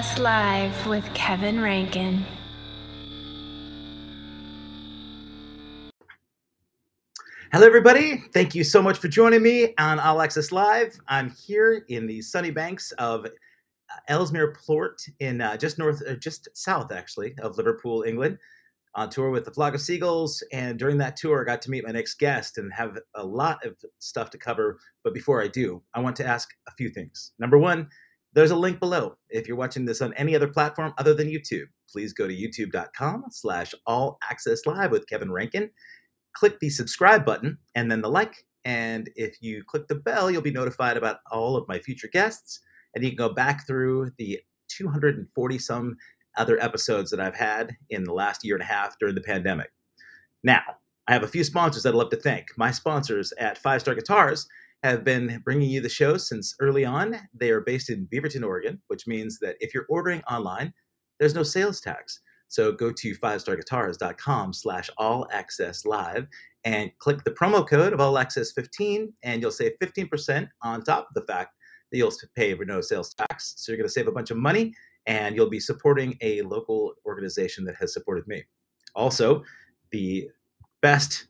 Access Live with Kevin Rankin. Hello, everybody. Thank you so much for joining me on Access Live. I'm here in the sunny banks of uh, Ellesmere Port in uh, just north, uh, just south, actually, of Liverpool, England, on tour with the Flock of Seagulls. And during that tour, I got to meet my next guest and have a lot of stuff to cover. But before I do, I want to ask a few things. Number one, there's a link below. If you're watching this on any other platform other than YouTube, please go to youtube.com slash all access live with Kevin Rankin click the subscribe button and then the like. And if you click the bell, you'll be notified about all of my future guests. And you can go back through the 240 some other episodes that I've had in the last year and a half during the pandemic. Now, I have a few sponsors that I'd love to thank. My sponsors at Five Star Guitars have been bringing you the show since early on. They are based in Beaverton, Oregon, which means that if you're ordering online, there's no sales tax. So go to fivestarguitars.com slash all access live and click the promo code of all access 15 and you'll save 15% on top of the fact that you'll pay for no sales tax. So you're going to save a bunch of money and you'll be supporting a local organization that has supported me. Also, the best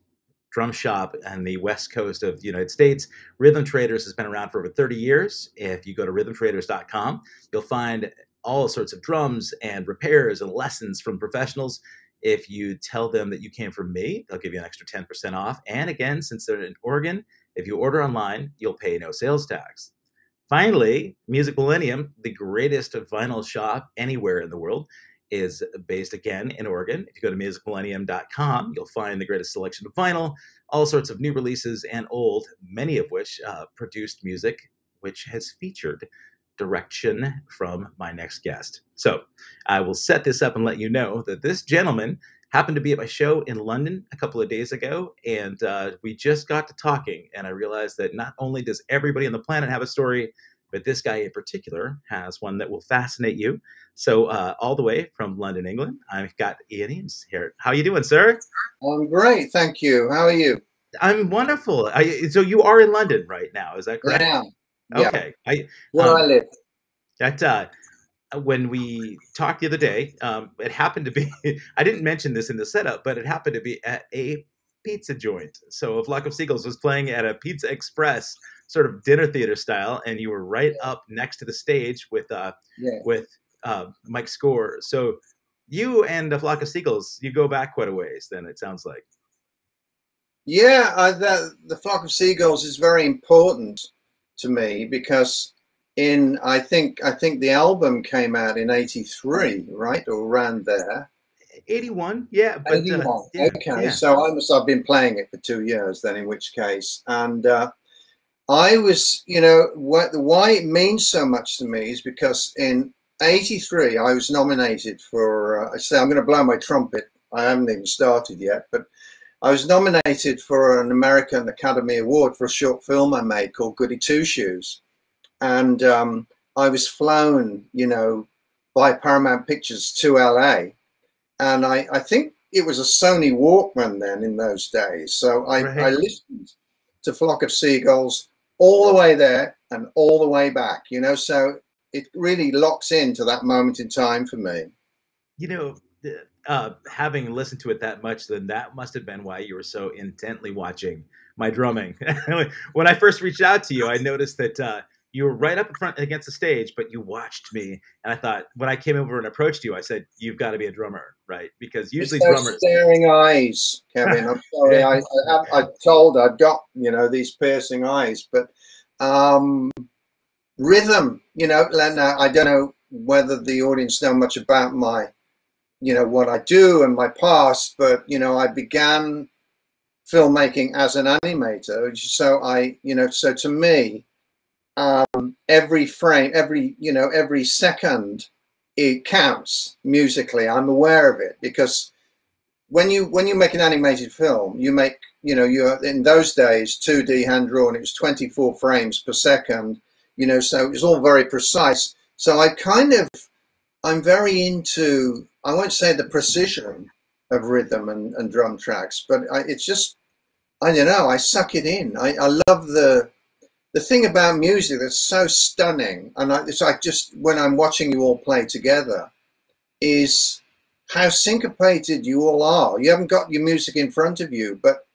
drum shop on the west coast of the United States. Rhythm Traders has been around for over 30 years. If you go to rhythmtraders.com, you'll find all sorts of drums and repairs and lessons from professionals. If you tell them that you came from me, they'll give you an extra 10% off. And again, since they're in Oregon, if you order online, you'll pay no sales tax. Finally, Music Millennium, the greatest vinyl shop anywhere in the world, is based again in Oregon. If you go to musicmillennium.com, you'll find the greatest selection of vinyl, all sorts of new releases and old, many of which uh, produced music, which has featured direction from my next guest. So I will set this up and let you know that this gentleman happened to be at my show in London a couple of days ago, and uh, we just got to talking, and I realized that not only does everybody on the planet have a story, but this guy in particular has one that will fascinate you. So, uh, all the way from London, England, I've got Ian Emes here. How are you doing, sir? I'm great, thank you. How are you? I'm wonderful. I, so you are in London right now, is that correct? Yeah. Okay. Yeah. I, Where um, I live. That uh, when we talked the other day, um, it happened to be, I didn't mention this in the setup, but it happened to be at a pizza joint. So a flock of seagulls was playing at a Pizza Express sort of dinner theater style, and you were right up next to the stage with uh, yeah. with uh, Mike Score. So you and a flock of seagulls, you go back quite a ways. Then it sounds like. Yeah, uh, the, the flock of seagulls is very important to me because in I think I think the album came out in '83, right, or around there. 81, yeah. But, 81. Uh, yeah, okay, yeah. so I must have been playing it for two years then, in which case, and uh, I was, you know, what, why it means so much to me is because in '83 I was nominated for. Uh, I say I'm going to blow my trumpet. I haven't even started yet, but I was nominated for an American Academy Award for a short film I made called Goody Two Shoes and um, I was flown, you know, by Paramount Pictures to LA, and I, I think it was a Sony Walkman then in those days. So I, right. I listened to Flock of Seagulls all the way there and all the way back, you know. So it really locks into that moment in time for me. You know, uh, having listened to it that much, then that must have been why you were so intently watching my drumming. when I first reached out to you, I noticed that uh, you were right up in front against the stage, but you watched me, and I thought when I came over and approached you, I said, "You've got to be a drummer, right?" Because usually it's drummers staring eyes, Kevin. I'm sorry, I, I, I told I've got you know these piercing eyes, but um, rhythm, you know, I don't know whether the audience know much about my, you know, what I do and my past, but you know, I began filmmaking as an animator, so I, you know, so to me um, every frame, every you know, every second, it counts musically. I'm aware of it because when you when you make an animated film, you make you know you're in those days 2D hand drawn. It was 24 frames per second. You know, so it was all very precise. So I kind of I'm very into I won't say the precision of rhythm and, and drum tracks, but I, it's just I don't know. I suck it in. I, I love the the thing about music that's so stunning, and I, it's like just when I'm watching you all play together, is how syncopated you all are. You haven't got your music in front of you, but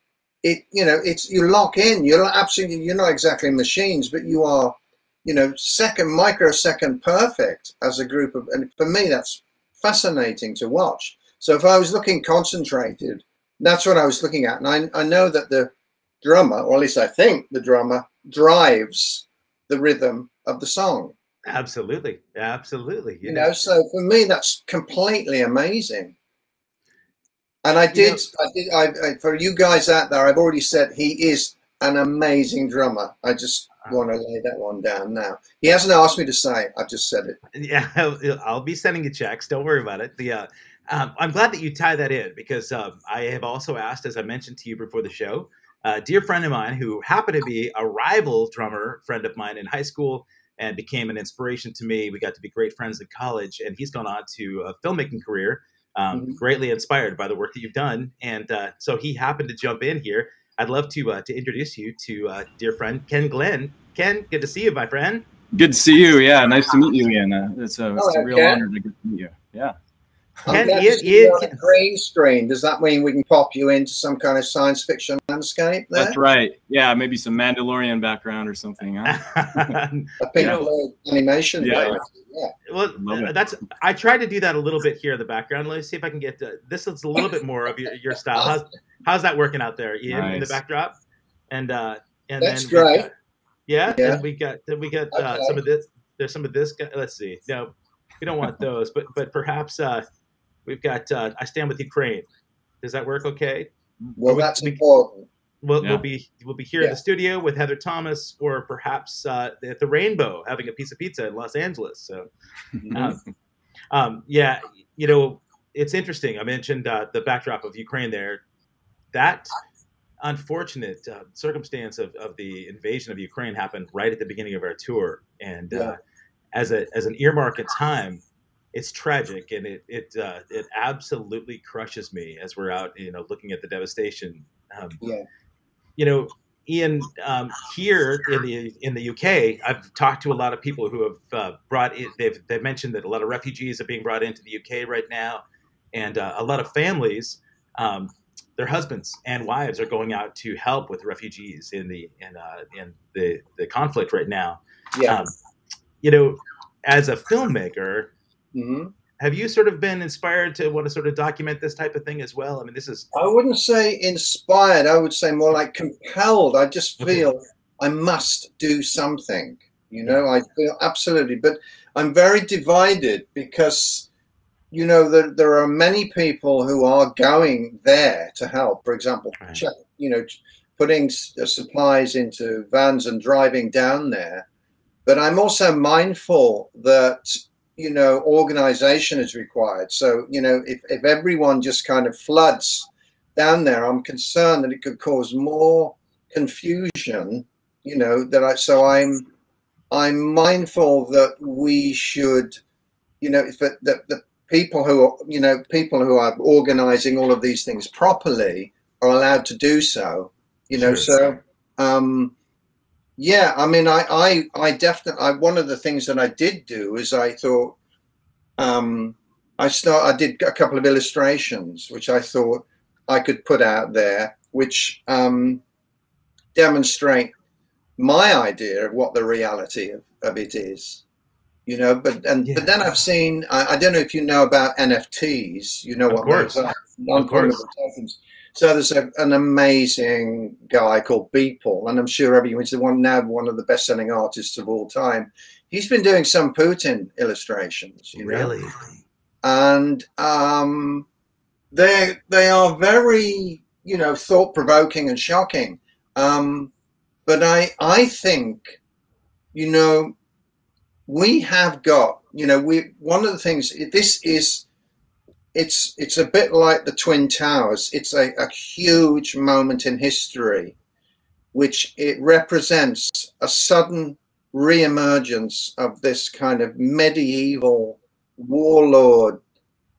it, you know, it's you lock in. You're absolutely, you're not exactly machines, but you are, you know, second microsecond perfect as a group of. And for me, that's fascinating to watch. So if I was looking concentrated, that's what I was looking at, and I, I know that the drummer, or at least I think the drummer, drives the rhythm of the song. Absolutely, absolutely. You, know, so for me, that's completely amazing. And I did, you know, I did. I, I, for you guys out there, I've already said he is an amazing drummer. I just uh-huh. want to lay that one down now. He hasn't asked me to say. it. I've just said it. Yeah, I'll be sending you checks. Don't worry about it. The uh, um, I'm glad that you tie that in because um, I have also asked, as I mentioned to you before the show, a dear friend of mine who happened to be a rival drummer friend of mine in high school and became an inspiration to me. We got to be great friends in college, and he's gone on to a filmmaking career, um, mm-hmm. greatly inspired by the work that you've done. And uh, so he happened to jump in here. I'd love to uh, to introduce you to uh, dear friend Ken Glynn. Ken, good to see you, my friend. Good to see you. Yeah, nice to meet you, Ian. Uh, it's a, it's a real Ken. honor to get to meet you. Yeah. Can, Ian, Ian, on a green screen. Does that mean we can pop you into some kind of science fiction landscape? There? That's right. Yeah, maybe some Mandalorian background or something. Huh? a pink know, animation. Yeah. yeah. Well, that's. I tried to do that a little bit here in the background. Let's see if I can get to, this. Is a little bit more of your, your style. How's how's that working out there, Ian, nice. in the backdrop? And uh, and that's then great. Got, yeah, yeah. And we got then we got uh, okay. some of this. There's some of this. Guy, Let's see. No, we don't want those, but but perhaps. Uh, We've got uh, I Stand with Ukraine. Does that work okay? Well, we, that's we, important. We'll, yeah. we'll, be we'll be here yeah. in the studio with Heather Thomas, or perhaps uh, at the Rainbow having a piece of pizza in Los Angeles. So, mm-hmm. um, um, yeah, you know, it's interesting. I mentioned uh, the backdrop of Ukraine there. That unfortunate uh, circumstance of, of the invasion of Ukraine happened right at the beginning of our tour, and uh, yeah. as a as an earmark in time, it's tragic and it it uh, it absolutely crushes me as we're out you know looking at the devastation. Um, yeah. You know, Ian, um, here in the in the UK, I've talked to a lot of people who have uh, brought in, they've they've mentioned that a lot of refugees are being brought into the UK right now, and uh, a lot of families. Um, their husbands and wives are going out to help with refugees in the in, uh, in the the conflict right now. Yeah. Um, you know, as a filmmaker, Mm-hmm. Have you sort of been inspired to want to sort of document this type of thing as well? I mean, this is. I wouldn't say inspired. I would say more like compelled. I just feel I must do something. You know, I feel absolutely. But I'm very divided because, you know, there, there are many people who are going there to help. For example, right. check, you know, putting uh, supplies into vans and driving down there. But I'm also mindful that you know organization is required so you know if, if everyone just kind of floods down there i'm concerned that it could cause more confusion you know that i so i'm i'm mindful that we should you know if the, the people who are you know people who are organizing all of these things properly are allowed to do so you know sure. so um yeah, I mean, I, I, I definitely, I, one of the things that I did do is I thought, um, I start, I did a couple of illustrations, which I thought I could put out there, which um, demonstrate my idea of what the reality of, of it is, you know. But and yeah. but then I've seen, I, I, don't know if you know about NFTs. You know of what course. those are, non-fungible tokens. So there's a, an amazing guy called Beeple, and I'm sure everyone everyone's the one now one of the best-selling artists of all time. He's been doing some Putin illustrations, you know? really, and um, they they are very you know thought-provoking and shocking. Um, but I I think you know we have got you know we one of the things this is it's it's a bit like the Twin Towers. It's a, a huge moment in history, which it represents a sudden re-emergence of this kind of medieval warlord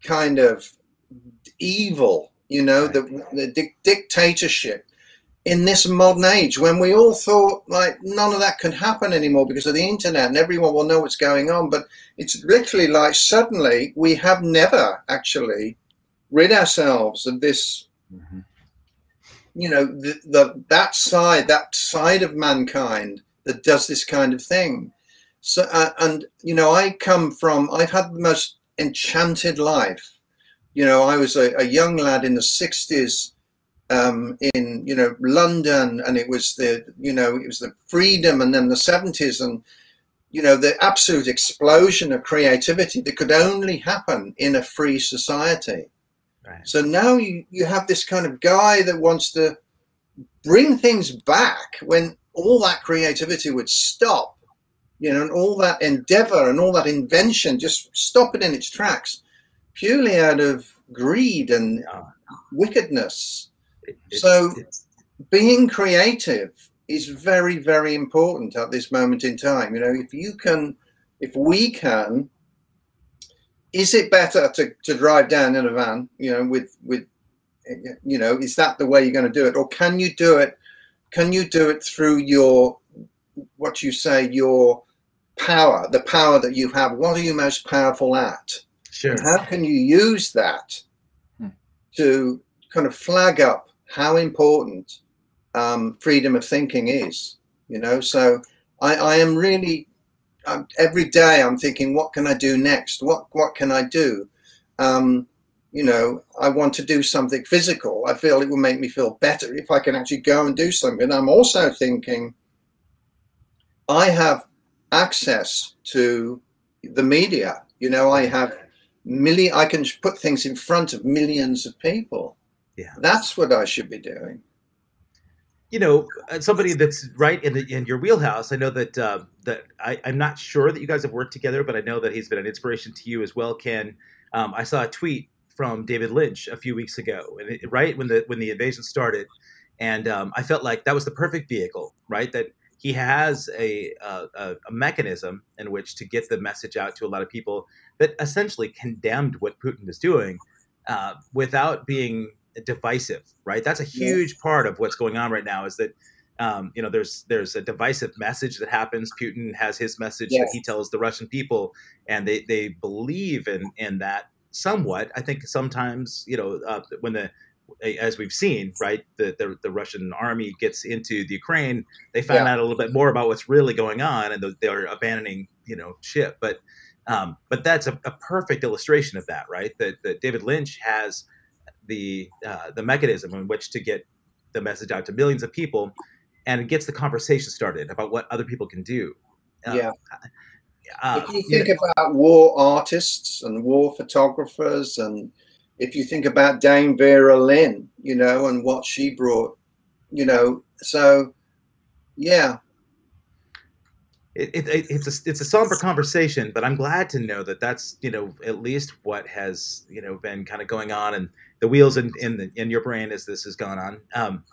kind of evil, you know, right. the, the di- dictatorship in this modern age when we all thought like none of that can happen anymore because of the internet and everyone will know what's going on. But it's literally like suddenly we have never actually rid ourselves of this. Mm-hmm. You know, the, the that side, that side of mankind that does this kind of thing. So, uh, and you know, I come from. I've had the most enchanted life. You know, I was a, a young lad in the '60s um, in you know London, and it was the you know it was the freedom, and then the seventies, and you know the absolute explosion of creativity that could only happen in a free society. Right. So now you you have this kind of guy that wants to bring things back when all that creativity would stop, you know, and all that endeavor and all that invention just stop it in its tracks, purely out of greed and wickedness so being creative is very, very important at this moment in time. You know, if you can, if we can, is it better to, to drive down in a van, you know, with, with, you know, is that the way you're going to do it? Or can you do it? Can you do it through your, what you say, your power, the power that you have? What are you most powerful at? Sure. And how can you use that hmm. to kind of flag up how important um, freedom of thinking is. You know, so I, I am really um, every day I'm thinking, what can I do next? What what can I do? Um, you know, I want to do something physical. I feel it will make me feel better if I can actually go and do something. I'm also thinking, I have access to the media. You know, I have million. I can put things in front of millions of people. Yeah, that's what I should be doing. You know, uh, somebody that's right in the, in your wheelhouse. I know that uh, that I, am not sure that you guys have worked together, but I know that he's been an inspiration to you as well, Ken. Um, I saw a tweet from David Lynch a few weeks ago, and it, right when the when the invasion started, and um, I felt like that was the perfect vehicle, right? That he has a, a, a, mechanism in which to get the message out to a lot of people that essentially condemned what Putin is doing uh, without being divisive, right? That's a huge yeah. part of what's going on right now. Is that um, you know there's there's a divisive message that happens. Putin has his message yes. that he tells the Russian people, and they they believe in in that somewhat. I think sometimes you know uh, when the as we've seen, right, the, the, the Russian army gets into the Ukraine, they find yeah. out a little bit more about what's really going on, and they're abandoning, you know, ship. But um, but that's a, a, perfect illustration of that, right? That, that David Lynch has the uh, the mechanism in which to get the message out to millions of people, and it gets the conversation started about what other people can do. Uh, yeah. Uh, if you think you know, about war artists and war photographers, and if you think about Dame Vera Lynn, you know, and what she brought, you know, so yeah, it, it, it's a it's a somber conversation, but I'm glad to know that that's you know at least what has you know been kind of going on and the wheels in in, the, in your brain as this has gone on. Um,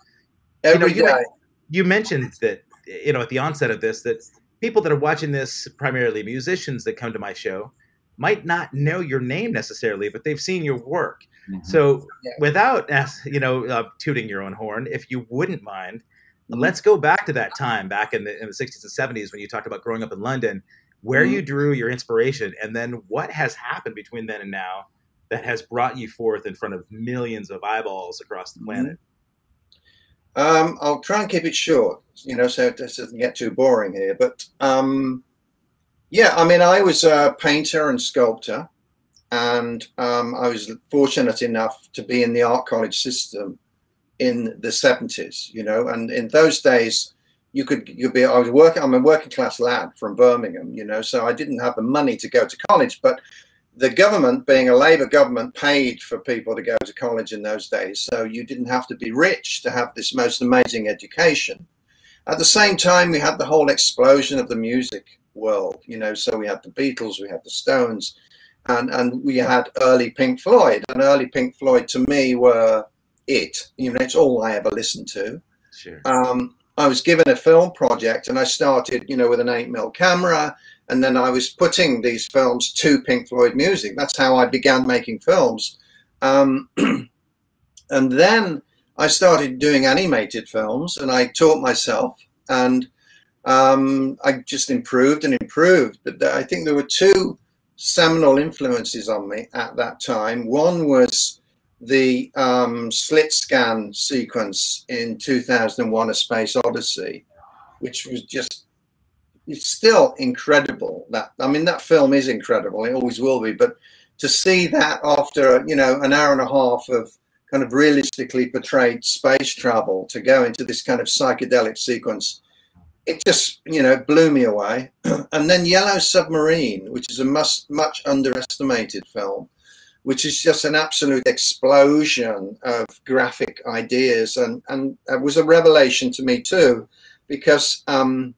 Every you, know, you, you mentioned that you know at the onset of this that people that are watching this, primarily musicians that come to my show, might not know your name necessarily, but they've seen your work. Mm-hmm. So yeah. without you know uh, tooting your own horn, if you wouldn't mind. Let's go back to that time, back in the in the 60s and 70s, when you talked about growing up in London, where mm-hmm. you drew your inspiration, and then what has happened between then and now that has brought you forth in front of millions of eyeballs across the mm-hmm. planet. Um, I'll try and keep it short, you know, so it doesn't get too boring here. But um, yeah, I mean, I was a painter and sculptor, and um, I was fortunate enough to be in the art college system in the 70s, you know, and in those days, you could you'd be I was working I'm a working class lad from Birmingham, you know, so I didn't have the money to go to college, but the government, being a Labour government, paid for people to go to college in those days. So you didn't have to be rich to have this most amazing education. At the same time, we had the whole explosion of the music world, you know, so we had the Beatles, we had the Stones, and, and we had early Pink Floyd. And early Pink Floyd to me were it. You know, it's all I ever listened to. Sure. Um, I was given a film project, and I started, you know, with an eight mil camera, and then I was putting these films to Pink Floyd music. That's how I began making films. Um, and then I started doing animated films, and I taught myself, and um, I just improved and improved. But I think there were two seminal influences on me at that time. One was the um, slit scan sequence in 2001 A Space Odyssey, which was just, it's still incredible. That I mean, that film is incredible. It always will be. But to see that after, you know, an hour and a half of kind of realistically portrayed space travel to go into this kind of psychedelic sequence it just you know blew me away and then yellow submarine which is a much much underestimated film which is just an absolute explosion of graphic ideas and and it was a revelation to me too because um,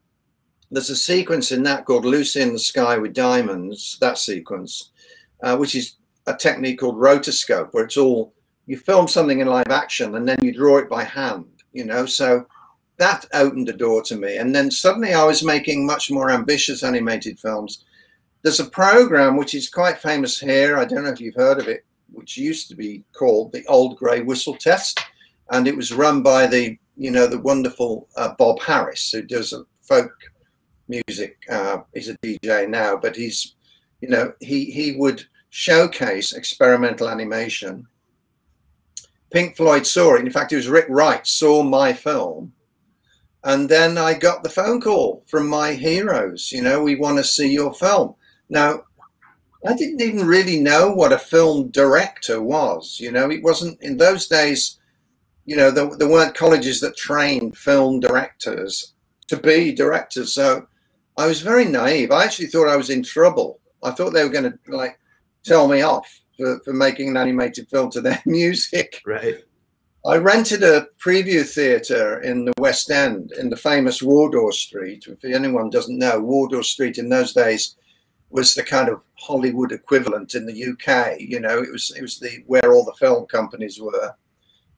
there's a sequence in that called lucy in the sky with diamonds that sequence uh, which is a technique called rotoscope where it's all you film something in live action and then you draw it by hand you know so that opened the door to me. And then suddenly I was making much more ambitious animated films. There's a program which is quite famous here. I don't know if you've heard of it, which used to be called the Old Grey Whistle Test. And it was run by the, you know, the wonderful uh, Bob Harris, who does folk music. Uh, he's a DJ now, but he's, you know, he, he would showcase experimental animation. Pink Floyd saw it. In fact, it was Rick Wright saw my film and then I got the phone call from my heroes, you know, we want to see your film. Now, I didn't even really know what a film director was. You know, it wasn't in those days, you know, there, there weren't colleges that trained film directors to be directors. So I was very naive. I actually thought I was in trouble. I thought they were going to like tell me off for, for making an animated film to their music. Right. I rented a preview theatre in the West End in the famous Wardour Street. If anyone doesn't know, Wardour Street in those days was the kind of Hollywood equivalent in the UK. You know, it was it was the where all the film companies were.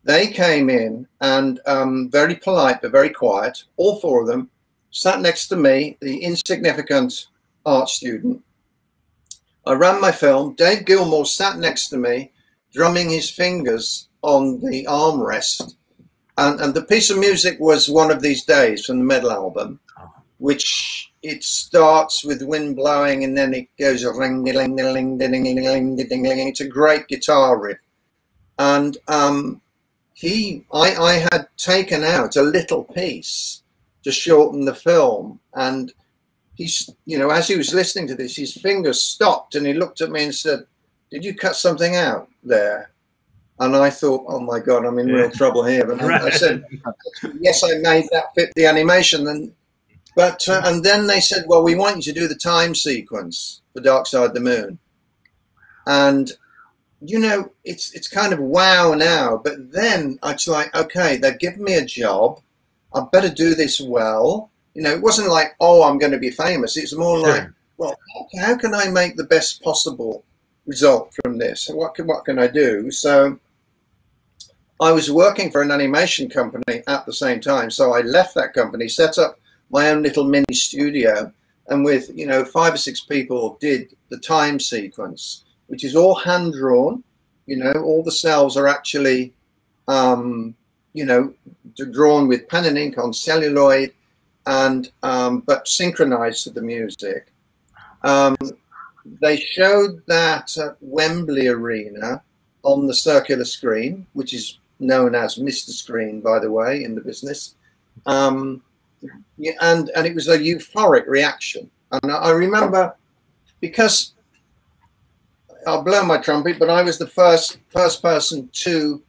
They came in and um, very polite but very quiet. All four of them sat next to me, the insignificant art student. I ran my film. Dave Gilmour sat next to me, drumming his fingers on the armrest. And, and the piece of music was one of these days from the Meddle album, which it starts with wind blowing and then it goes ring ding ding ding ding ding ding. It's a great guitar riff, and um, he I I had taken out a little piece to shorten the film, and he's you know as he was listening to this, his fingers stopped and he looked at me and said, "Did you cut something out there?" And I thought, oh my God, I'm in real trouble here. And right. I said, yes, I made that fit the animation. And but uh, and then they said, well, we want you to do the time sequence for Dark Side of the Moon. And you know, it's it's kind of wow now. But then it's like, okay, they've given me a job. I better do this well. You know, it wasn't like, oh, I'm going to be famous. It's more sure. like, well, how can I make the best possible result from this? What can what can I do? So I was working for an animation company at the same time. So I left that company, set up my own little mini studio, and with you know five or six people did the time sequence, which is all hand drawn. You know, all the cells are actually, um, you know, drawn with pen and ink on celluloid, and um, but synchronized to the music. Um, they showed that at Wembley Arena on the circular screen, which is known as Mr. Screen, by the way, in the business. Um, yeah, and and it was a euphoric reaction. And I remember because I'll blow my trumpet, but I was the first first person to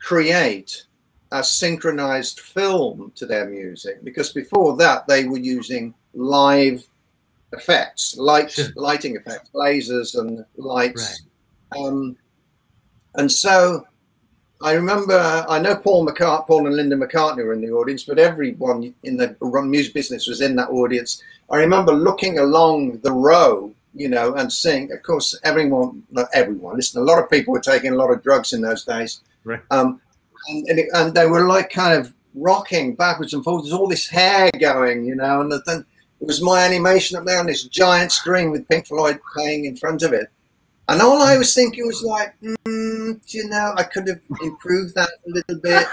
create a synchronized film to their music because before that they were using live effects, light, sure. lighting effects, lasers and lights. Right. Um, and so I remember, I know Paul McCart, Paul and Linda McCartney were in the audience, but everyone in the music business was in that audience. I remember looking along the row, you know, and seeing, of course, everyone, not everyone, listen, a lot of people were taking a lot of drugs in those days. Right. Um, and, and, it, and, they were like kind of rocking backwards and forwards. There's all this hair going, you know, and then it was my animation up there on this giant screen with Pink Floyd playing in front of it. And all I was thinking was like, mm, you know, I could have improved that a little bit.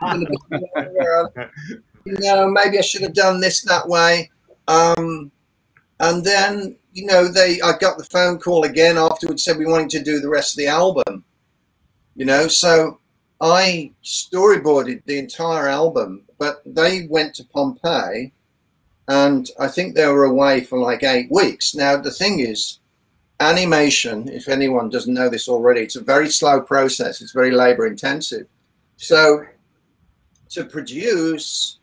And you know, maybe I should have done this that way. Um, and then, you know, they I got the phone call again afterwards, said we wanted to do the rest of the album. You know, so I storyboarded the entire album, but they went to Pompeii and I think they were away for like eight weeks. Now, the thing is, animation, if anyone doesn't know this already, it's a very slow process, it's very labor intensive. So, to produce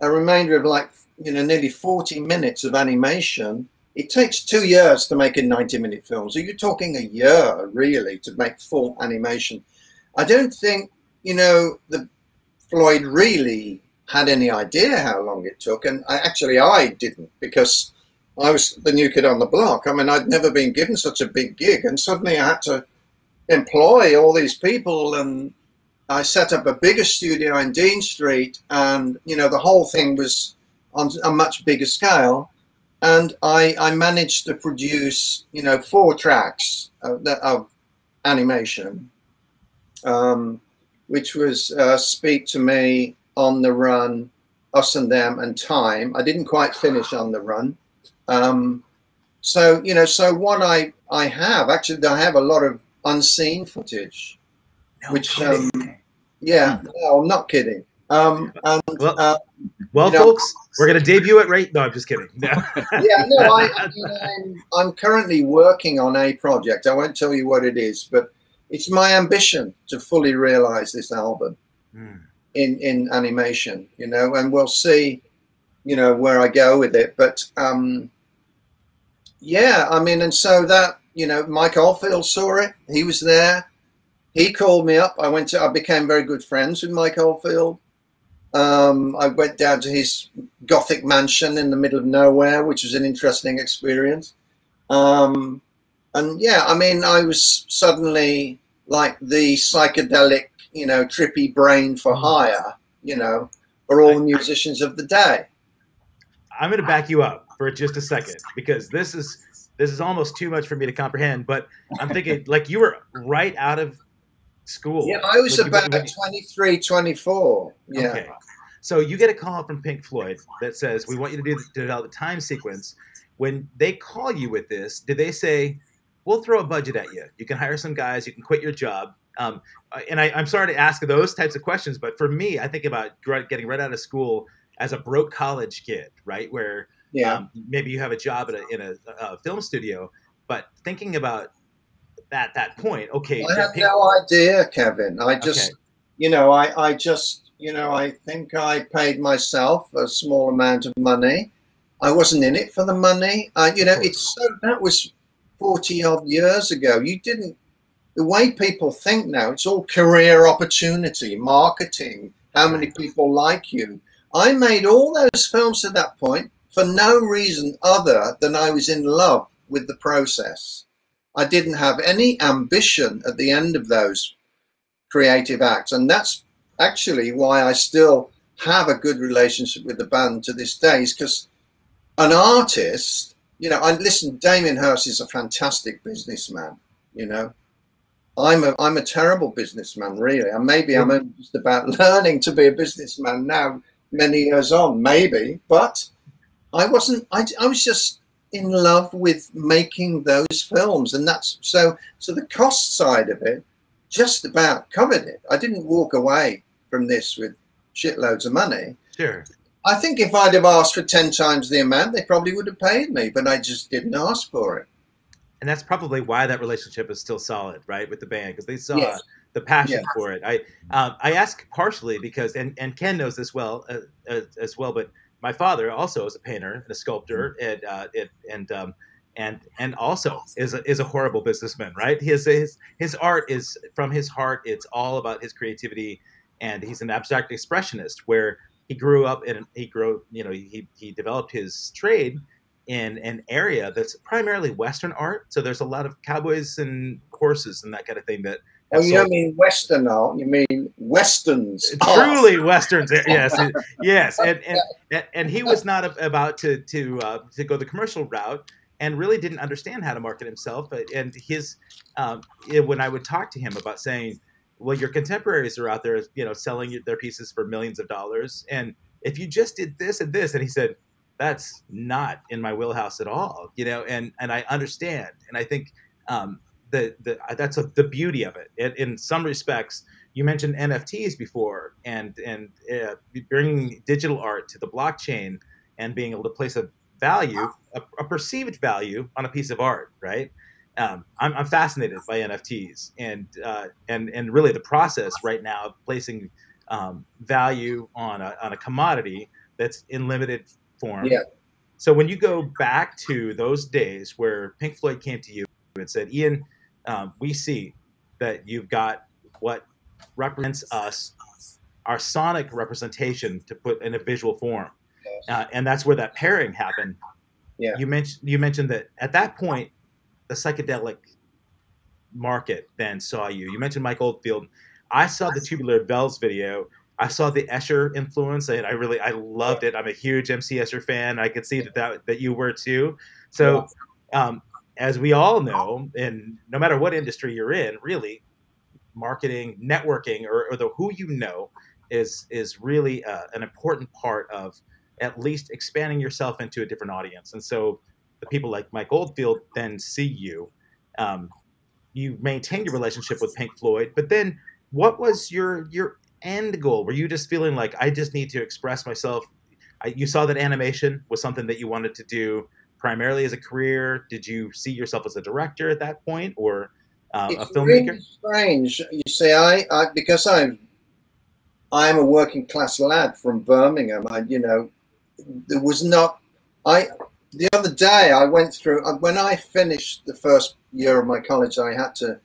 a remainder of like, you know, nearly 40 minutes of animation, it takes two years to make a 90 minute film. So, you're talking a year really to make full animation. I don't think, you know, the Floyd really had any idea how long it took, and I, actually I didn't because I was the new kid on the block. I mean, I'd never been given such a big gig, and suddenly I had to employ all these people, and I set up a bigger studio in Dean Street, and you know the whole thing was on a much bigger scale, and I, I managed to produce you know four tracks of, of animation, um, which was uh, Speak to Me, on the run, us and them, and time. I didn't quite finish on the run. Um, so you know, so what I I have actually I have a lot of unseen footage, no which um, yeah, no, I'm not kidding. Um, and, well, uh, well folks, know, we're going to debut it right. No, I'm just kidding. No. yeah, no, I, you know, I'm, I'm currently working on a project. I won't tell you what it is, but it's my ambition to fully realize this album. Mm in in animation, you know, and we'll see, you know, where I go with it. But um, yeah, I mean, and so that you know, Mike Oldfield saw it. He was there. He called me up. I went to. I became very good friends with Mike Oldfield. Um, I went down to his gothic mansion in the middle of nowhere, which was an interesting experience. Um, and yeah, I mean, I was suddenly like the psychedelic you know, trippy brain for mm. hire, you know, for all the musicians of the day. I'm going to back you up for just a second because this is this is almost too much for me to comprehend. But I'm thinking like you were right out of school. Yeah, I was about you, 23, 24. Yeah. Okay. So you get a call from Pink Floyd that says we want you to do the, the time sequence. When they call you with this, do they say, "We'll throw a budget at you. You can hire some guys. You can quit your job." Um, and I, am sorry to ask those types of questions, but for me, I think about getting right out of school as a broke college kid, right? Where yeah. Um, maybe you have a job a, in a, a, film studio, but thinking about that that point, okay. I have no idea, Kevin. I just, okay. you know, I, I just, you know, I think I paid myself a small amount of money. I wasn't in it for the money. Uh, you know, it's so that was 40 odd years ago. You didn't the way people think now, it's all career opportunity, marketing, how many people like you. I made all those films at that point for no reason other than I was in love with the process. I didn't have any ambition at the end of those creative acts. And that's actually why I still have a good relationship with the band to this day, is because an artist, you know, I listen, Damien Hirst is a fantastic businessman, you know. I'm a I'm a terrible businessman, really, and maybe I'm just about learning to be a businessman now, many years on, maybe. But I wasn't. I, I was just in love with making those films, and that's so. So the cost side of it just about covered it. I didn't walk away from this with shitloads of money. Sure. I think if I'd have asked for ten times the amount, they probably would have paid me, but I just didn't ask for it and that's probably why that relationship is still solid, right, with the band because they saw yes. The passion yes. for it. I um, I ask partially because, and, and Ken knows this well uh, as, as, well, but my father also is a painter and a sculptor, mm-hmm. and uh, it, and um, and and also is a, is a horrible businessman, right? His his his art is from his heart. It's all about his creativity, and he's an abstract expressionist where he grew up and he grew, you know, he he developed his trade in an area that's primarily Western art. So there's a lot of cowboys and horses and that kind of thing that. Oh, you don't mean Western art? You mean westerns? Truly westerns. yes, yes. And, and and he was not about to to uh, to go the commercial route. and really didn't understand how to market himself. And his um, when I would talk to him about saying, "Well, your contemporaries are out there, you know, selling their pieces for millions of dollars, and if you just did this and this," and he said, "That's not in my wheelhouse at all," you know, and and I understand, and I think um, the the that's a, the beauty of it. it. In some respects, you mentioned NFTs before, and and uh, bringing digital art to the blockchain and being able to place a value, a, a perceived value on a piece of art, right? Um, I'm, I'm, fascinated by NFTs and uh, and and really the process right now of placing um, value on a, on a commodity that's in limited form. Yeah. So when you go back to those days where Pink Floyd came to you and said, "Ian, um, we see that you've got what represents us, our sonic representation, to put in a visual form." uh, and that's where that pairing happened. Yeah. You mentioned you mentioned that at that point, the psychedelic market then saw you. You mentioned Mike Oldfield. I saw the Tubular Bells video. I saw the Escher influence, and I really I loved it. I'm a huge MC Escher fan. I could see that that, that you were too. So, um, as we all know, and no matter what industry you're in, really, marketing, networking, or, or the who you know is is really uh, an important part of at least expanding yourself into a different audience. And so the people like Mike Oldfield then see you. Um, you maintain your relationship with Pink Floyd, but then what was your your end goal? Were you just feeling like I just need to express myself? I, you saw that animation was something that you wanted to do primarily as a career. Did you see yourself as a director at that point, or uh, a filmmaker? Really strange. You see, I, I because I'm I'm a working class lad from Birmingham. I, you know, there was not. I the other day I went through uh, when I finished the first year of my college. I had to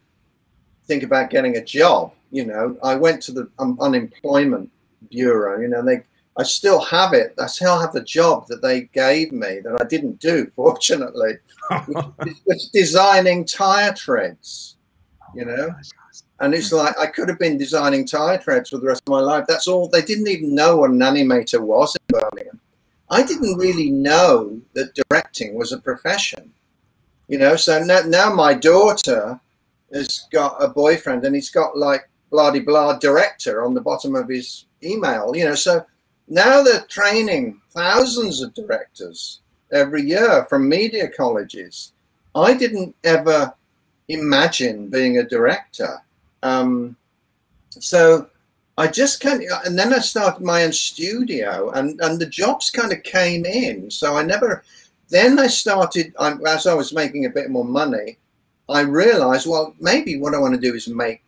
think about getting a job. You know, I went to the um, unemployment bureau. You know, they I still have it. I still have the job that they gave me that I didn't do, fortunately. it's designing tire treads. You know, and it's like I could have been designing tire treads for the rest of my life. That's all. They didn't even know what an animator was in Birmingham. I didn't really know that directing was a profession. You know, so now, now my daughter has got a boyfriend and he's got like blah blah director on the bottom of his email. You know, so now they're training thousands of directors every year from media colleges. I didn't ever imagine being a director. Um, so I just kind of, and then I started my own studio, and and the jobs kind of came in. So I never. Then I started as I was making a bit more money. I realized, well, maybe what I want to do is make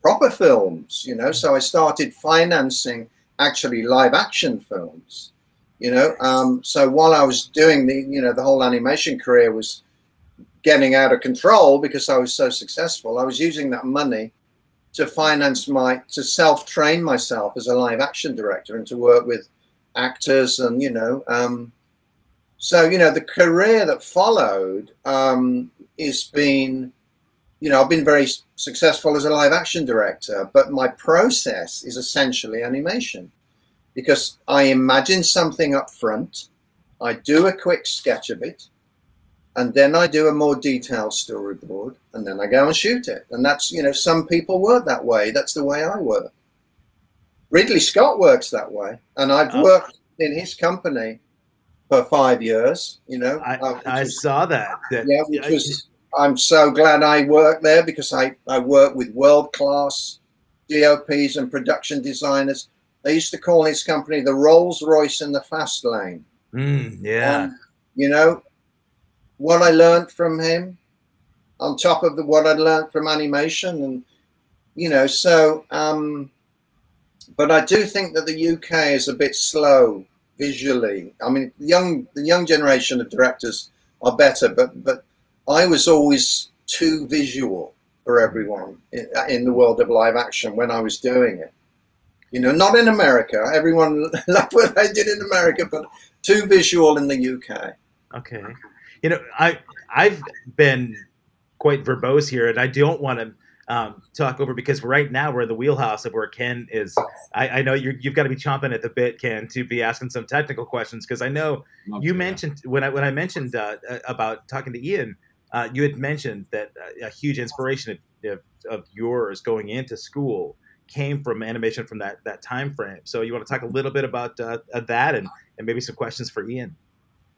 proper films, you know. So I started financing actually live action films, you know. Um, so while I was doing the, you know, the whole animation career was getting out of control because I was so successful, I was using that money to finance my to self train myself as a live action director and to work with actors and you know um, so you know the career that followed um, is been you know I've been very successful as a live action director but my process is essentially animation because I imagine something up front I do a quick sketch of it and then I do a more detailed storyboard, and then I go and shoot it. And that's, you know, some people work that way. That's the way I work. Ridley Scott works that way, and I've oh. worked in his company for five years. You know, I, uh, I saw that. that yeah, which was. I'm so glad I worked there because I I work with world class DOPs and production designers. They used to call his company the Rolls Royce in the fast lane. Mm, yeah. And, you know, what I learned from him on top of the what I learned from animation and you know so um but I do think that the UK is a bit slow visually I mean the young the young generation of directors are better but but I was always too visual for everyone in, in the world of live action when I was doing it you know not in America everyone loved what I did in America but too visual in the UK okay you know, I I've been quite verbose here, and I don't want to. um, talk over because right now we're in the wheelhouse of where Ken is. I, I know you have got to be chomping at the bit, Ken, to be asking some technical questions because I know Love you mentioned yeah. when I when I mentioned uh, about talking to Ian, uh, you had mentioned that a huge inspiration of, of yours going into school came from animation from that that time frame. So you want to talk a little bit about uh, that and and maybe some questions for Ian.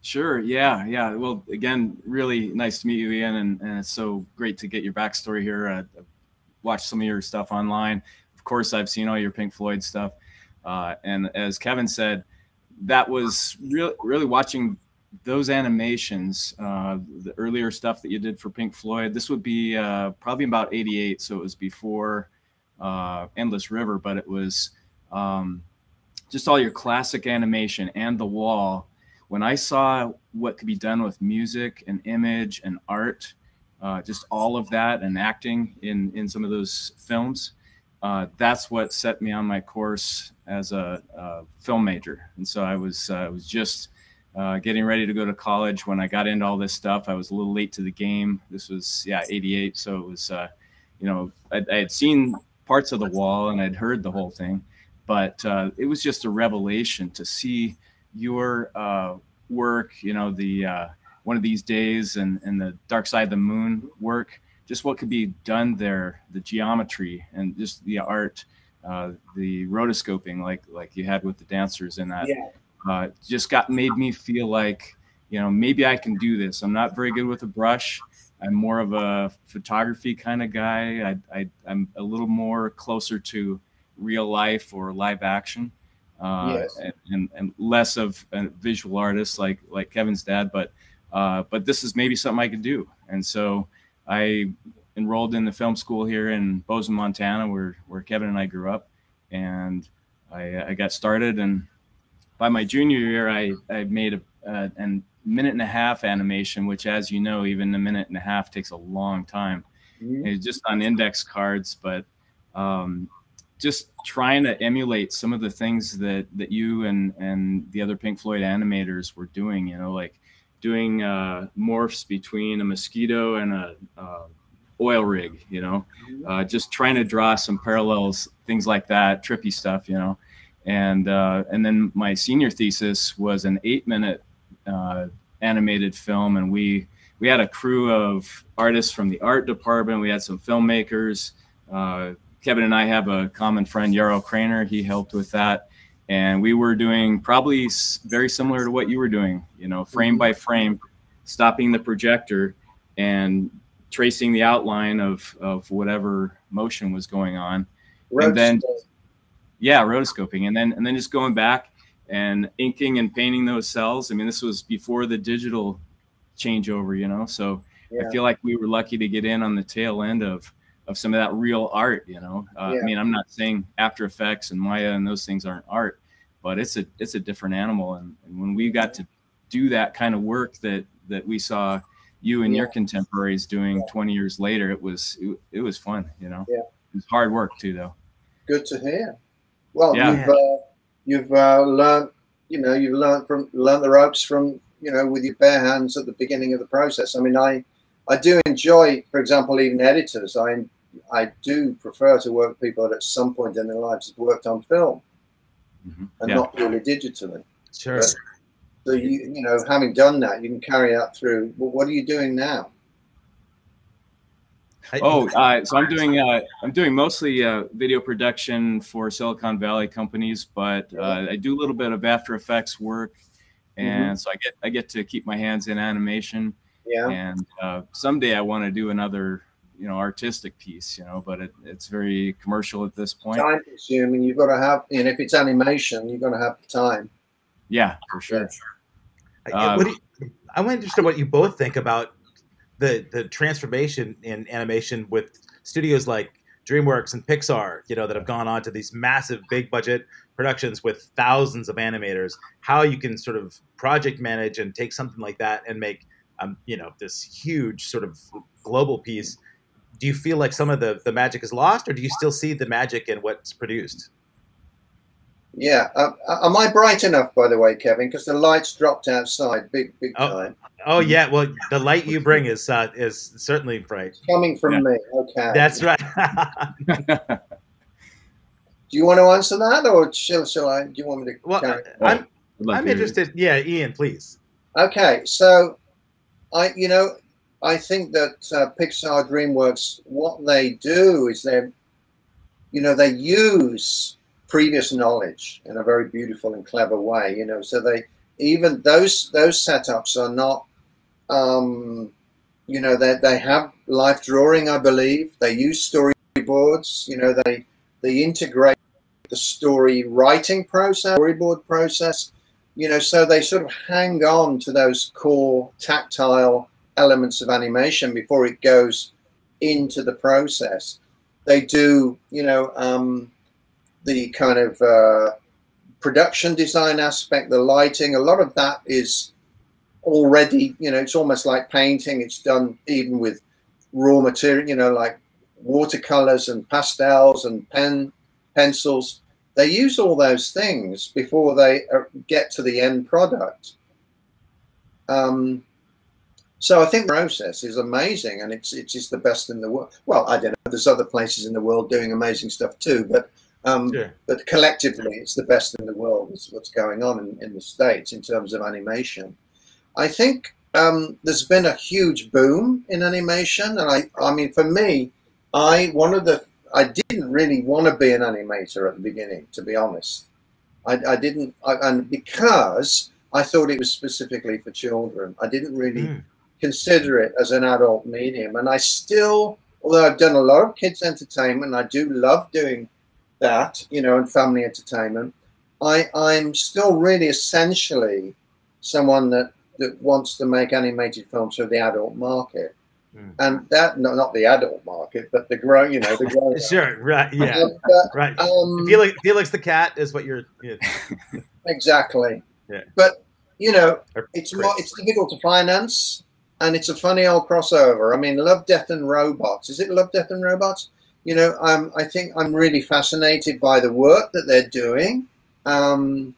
Sure. Yeah. Yeah. Well, again, really nice to meet you, Ian, and, and it's so great to get your backstory here. Uh, I've watched some of your stuff online. Of course, I've seen all your Pink Floyd stuff, uh, and as Kevin said, that was really really watching those animations, uh, the earlier stuff that you did for Pink Floyd. This would be uh, probably about '88, so it was before uh, Endless River, but it was um, just all your classic animation and the wall when I saw what could be done with music and image and art, uh, just all of that and acting in in some of those films, uh, that's what set me on my course as a, a film major. And so I was uh, I was just uh, getting ready to go to college when I got into all this stuff. I was a little late to the game. This was yeah '88, so it was uh, you know I, I, had seen parts of the wall and I'd heard the whole thing, but uh, it was just a revelation to see your uh, work, you know, the uh, one of these days and, and the dark side of the moon work, just what could be done there, the geometry and just the art, uh, the rotoscoping, like like you had with the dancers in that, yeah. Uh, just got made me feel like, you know, maybe I can do this. I'm not very good with a brush. I'm more of a photography kind of guy. I, I, I'm a little more closer to real life or live action uh, yes. and, and, and, less of a visual artist like like Kevin's dad. But uh, but this is maybe something I could do. And so I enrolled in the film school here in Bozeman, Montana, where where Kevin and I grew up, and I, I got started. And by my junior year, I I made a, a, a minute and a half animation, which, as you know, even a minute and a half takes a long time. Mm-hmm. It's just on index cards, but um, just trying to emulate some of the things that that you and and the other Pink Floyd animators were doing. You know, like doing uh, morphs between a mosquito and a uh, oil rig. You know, uh, just trying to draw some parallels, things like that, trippy stuff. You know, and uh, and then my senior thesis was an eight minute uh, animated film, and we we had a crew of artists from the art department. We had some filmmakers. Uh, Kevin and I have a common friend, Yarrow Craner. He helped with that. And we were doing probably very similar to what you were doing, you know, frame by frame, stopping the projector and tracing the outline of, of whatever motion was going on. And then, yeah, rotoscoping. And then, and then just going back and inking and painting those cels. I mean, this was before the digital changeover, you know? So yeah. I feel like we were lucky to get in on the tail end of, of some of that real art. You know, uh, yeah. I mean, I'm not saying After Effects and Maya and those things aren't art, but it's a it's a different animal. And, and when we got to do that kind of work that that we saw you and yeah. your contemporaries doing yeah. 20 years later, it was it, it, was fun. You know, yeah, it was hard work too, though. Good to hear. Well, you've uh, you've uh, learned you know you've learned from learned the ropes from you know with your bare hands at the beginning of the process. I mean, I I do enjoy, for example, even editors. I I do prefer to work with people that at some point in their lives have worked on film mm-hmm. and yeah. not purely digitally. Sure. But, so you you know, having done that, you can carry out through. Well, what are you doing now? Oh, uh, so I'm doing uh, I'm doing mostly uh, video production for Silicon Valley companies, but uh, I do a little bit of After Effects work, mm-hmm. and mm-hmm. so I get I get to keep my hands in animation. Yeah. And uh, someday I want to do another you know artistic piece you know but it, it's very commercial at this point time consuming you've got to have and if it's animation you're going to have the time yeah for sure uh, you, i'm interested in what you both think about the the transformation in animation with studios like DreamWorks and Pixar, you know, that have gone on to these massive, big budget productions with thousands of animators. How you can sort of project manage and take something like that and make, um, you know, this huge sort of global piece do you feel like some of the, the magic is lost or do you still see the magic in what's produced Yeah. Uh, am I bright enough, by the way, Kevin? Because the lights dropped outside, big, big Oh. time. Oh yeah, well the light you bring is uh, is certainly bright. Coming from Yeah. me. Okay. That's right. Do you want to answer that, or shall, shall I? Do you want me to? well, carry- I'm I'd I'm to hear you. interested. Yeah, Ian, please. Okay, so I, you know, I think that uh, Pixar, DreamWorks, what they do is they, you know, they use previous knowledge in a very beautiful and clever way. You know, so they even those those setups are not, um, you know, they they have life drawing, I believe. They use storyboards. You know, they they integrate the story writing process, storyboard process you know, so they sort of hang on to those core tactile elements of animation before it goes into the process. They do, you know, um, the kind of uh, production design aspect, the lighting, a lot of that is already, you know, it's almost like painting. It's done even with raw material, you know, like watercolors and pastels and pen pencils they use all those things before they uh, get to the end product. Um, so I think the process is amazing, and it's it's just the best in the world. Well, I don't know. There's other places in the world doing amazing stuff too, but um, Sure. but collectively, it's the best in the world. Is what's going on in, in the states in terms of animation. I think um, there's been a huge boom in animation, and I I mean, for me, I one of the I didn't really want to be an animator at the beginning, to be honest. I, I didn't, I, and because I thought it was specifically for children, I didn't really Mm. consider it as an adult medium. And I still, although I've done a lot of kids entertainment, I do love doing that, you know, and family entertainment. I, I'm still really essentially someone that, that wants to make animated films for the adult market. Mm. And that, no, not the adult market, but the grow, you know, the grown. Sure. Right. Yeah. And, uh, Right. um, Felix, Felix the cat is what you're. Yeah. Exactly. Yeah. But you know, it's more, it's difficult to finance, and it's a funny old crossover. I mean, Love, Death, and Robots. Is it Love, Death, and Robots? You know, um, I think I'm really fascinated by the work that they're doing. Um,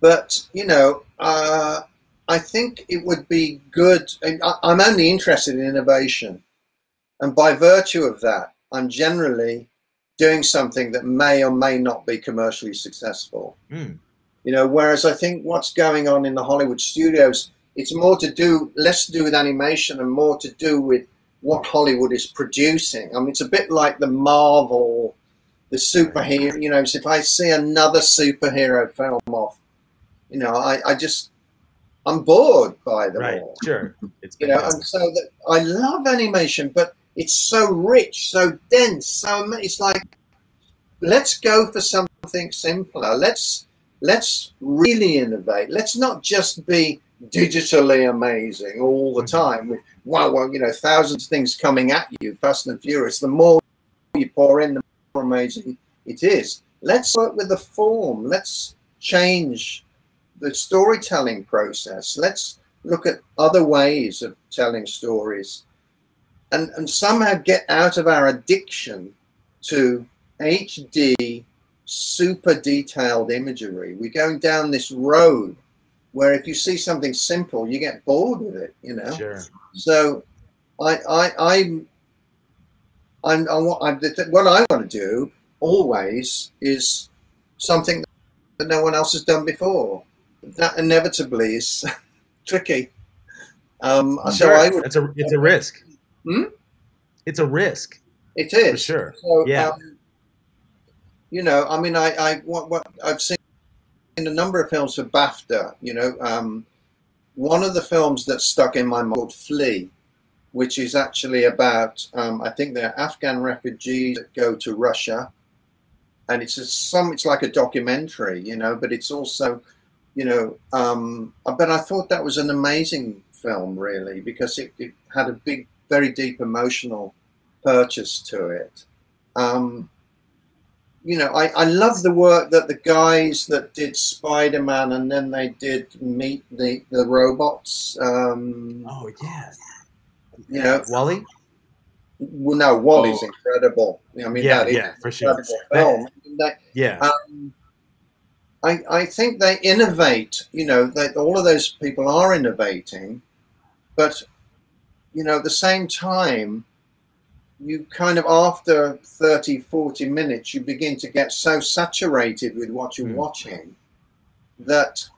but you know, uh, I think it would be good. I, I'm only interested in innovation, and by virtue of that, I'm generally doing something that may or may not be commercially successful. Mm. You know, whereas I think what's going on in the Hollywood studios, it's more to do, less to do with animation and more to do with what Hollywood is producing. I mean, it's a bit like the Marvel, the superhero. You know, if I see another superhero film off, you know, I, I just, I'm bored by them Right. all Sure. It's you know, and so that I love animation, but it's so rich, so dense, so it's like let's go for something simpler. Let's let's really innovate. Let's not just be digitally amazing all the Mhm. time with wow, well, you know, thousands of things coming at you, fast and furious. The more you pour in, the more amazing it is. Let's work with the form. Let's change the storytelling process. Let's look at other ways of telling stories and, and somehow get out of our addiction to HD super detailed imagery. We're going down this road where if you see something simple, you get bored with it, you know? Sure. So I, I, I'm, I'm, I want, I'm, what I want to do always is something that no one else has done before. That inevitably is tricky. Um, so Sure. I would, It's a it's a risk. Hmm? It's a risk it for sure. So, Yeah. um, you know, I mean, I, I what, what I've seen a number of films for BAFTA. You know, um, one of the films that stuck in my mind called Flee, which is actually about um, I think they're Afghan refugees that go to Russia, and it's a, some it's like a documentary, you know, but it's also, you know, um, but I thought that was an amazing film really because it, it had a big, very deep emotional purchase to it. Um, you know, I, I love the work that the guys that did Spider Man and then they did Meet the, the Robots. Um, Oh yeah. you know, WALL-E. well, no, WALL-E's Oh. incredible. I mean, Yeah. that is Yeah. For sure. an incredible film. That, Yeah. um, I, I think they innovate. You know, that all of those people are innovating, but you know, at the same time, you kind of after 30, 40 minutes, you begin to get so saturated with what you're mm. watching that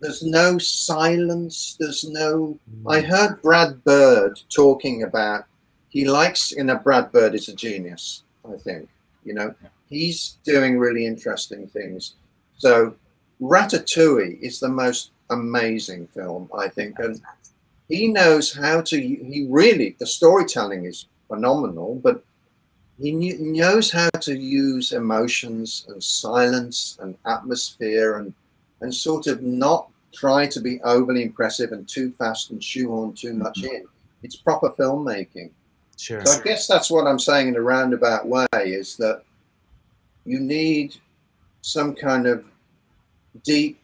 there's no silence. There's no. Mm. I heard Brad Bird talking about he likes, you know, Brad Bird is a genius, I think. You know, he's doing really interesting things. So, Ratatouille is the most amazing film, I think. And he knows how to, he really, the storytelling is phenomenal, but he knows how to use emotions and silence and atmosphere and and sort of not try to be overly impressive and too fast and shoehorn too much mm-hmm. in. It's proper filmmaking. Sure. So I guess that's what I'm saying in a roundabout way is that you need some kind of deep,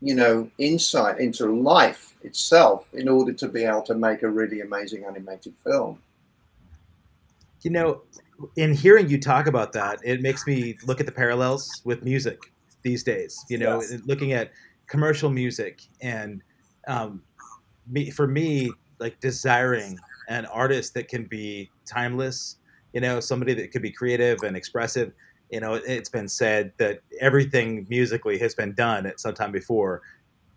you know, insight into life itself in order to be able to make a really amazing animated film. You know, in hearing you talk about that, it makes me look at the parallels with music these days. You know, yes. looking at commercial music and um, me, for me, like desiring an artist that can be timeless, you know, somebody that could be creative and expressive. You know, it's been said that everything musically has been done at some time before.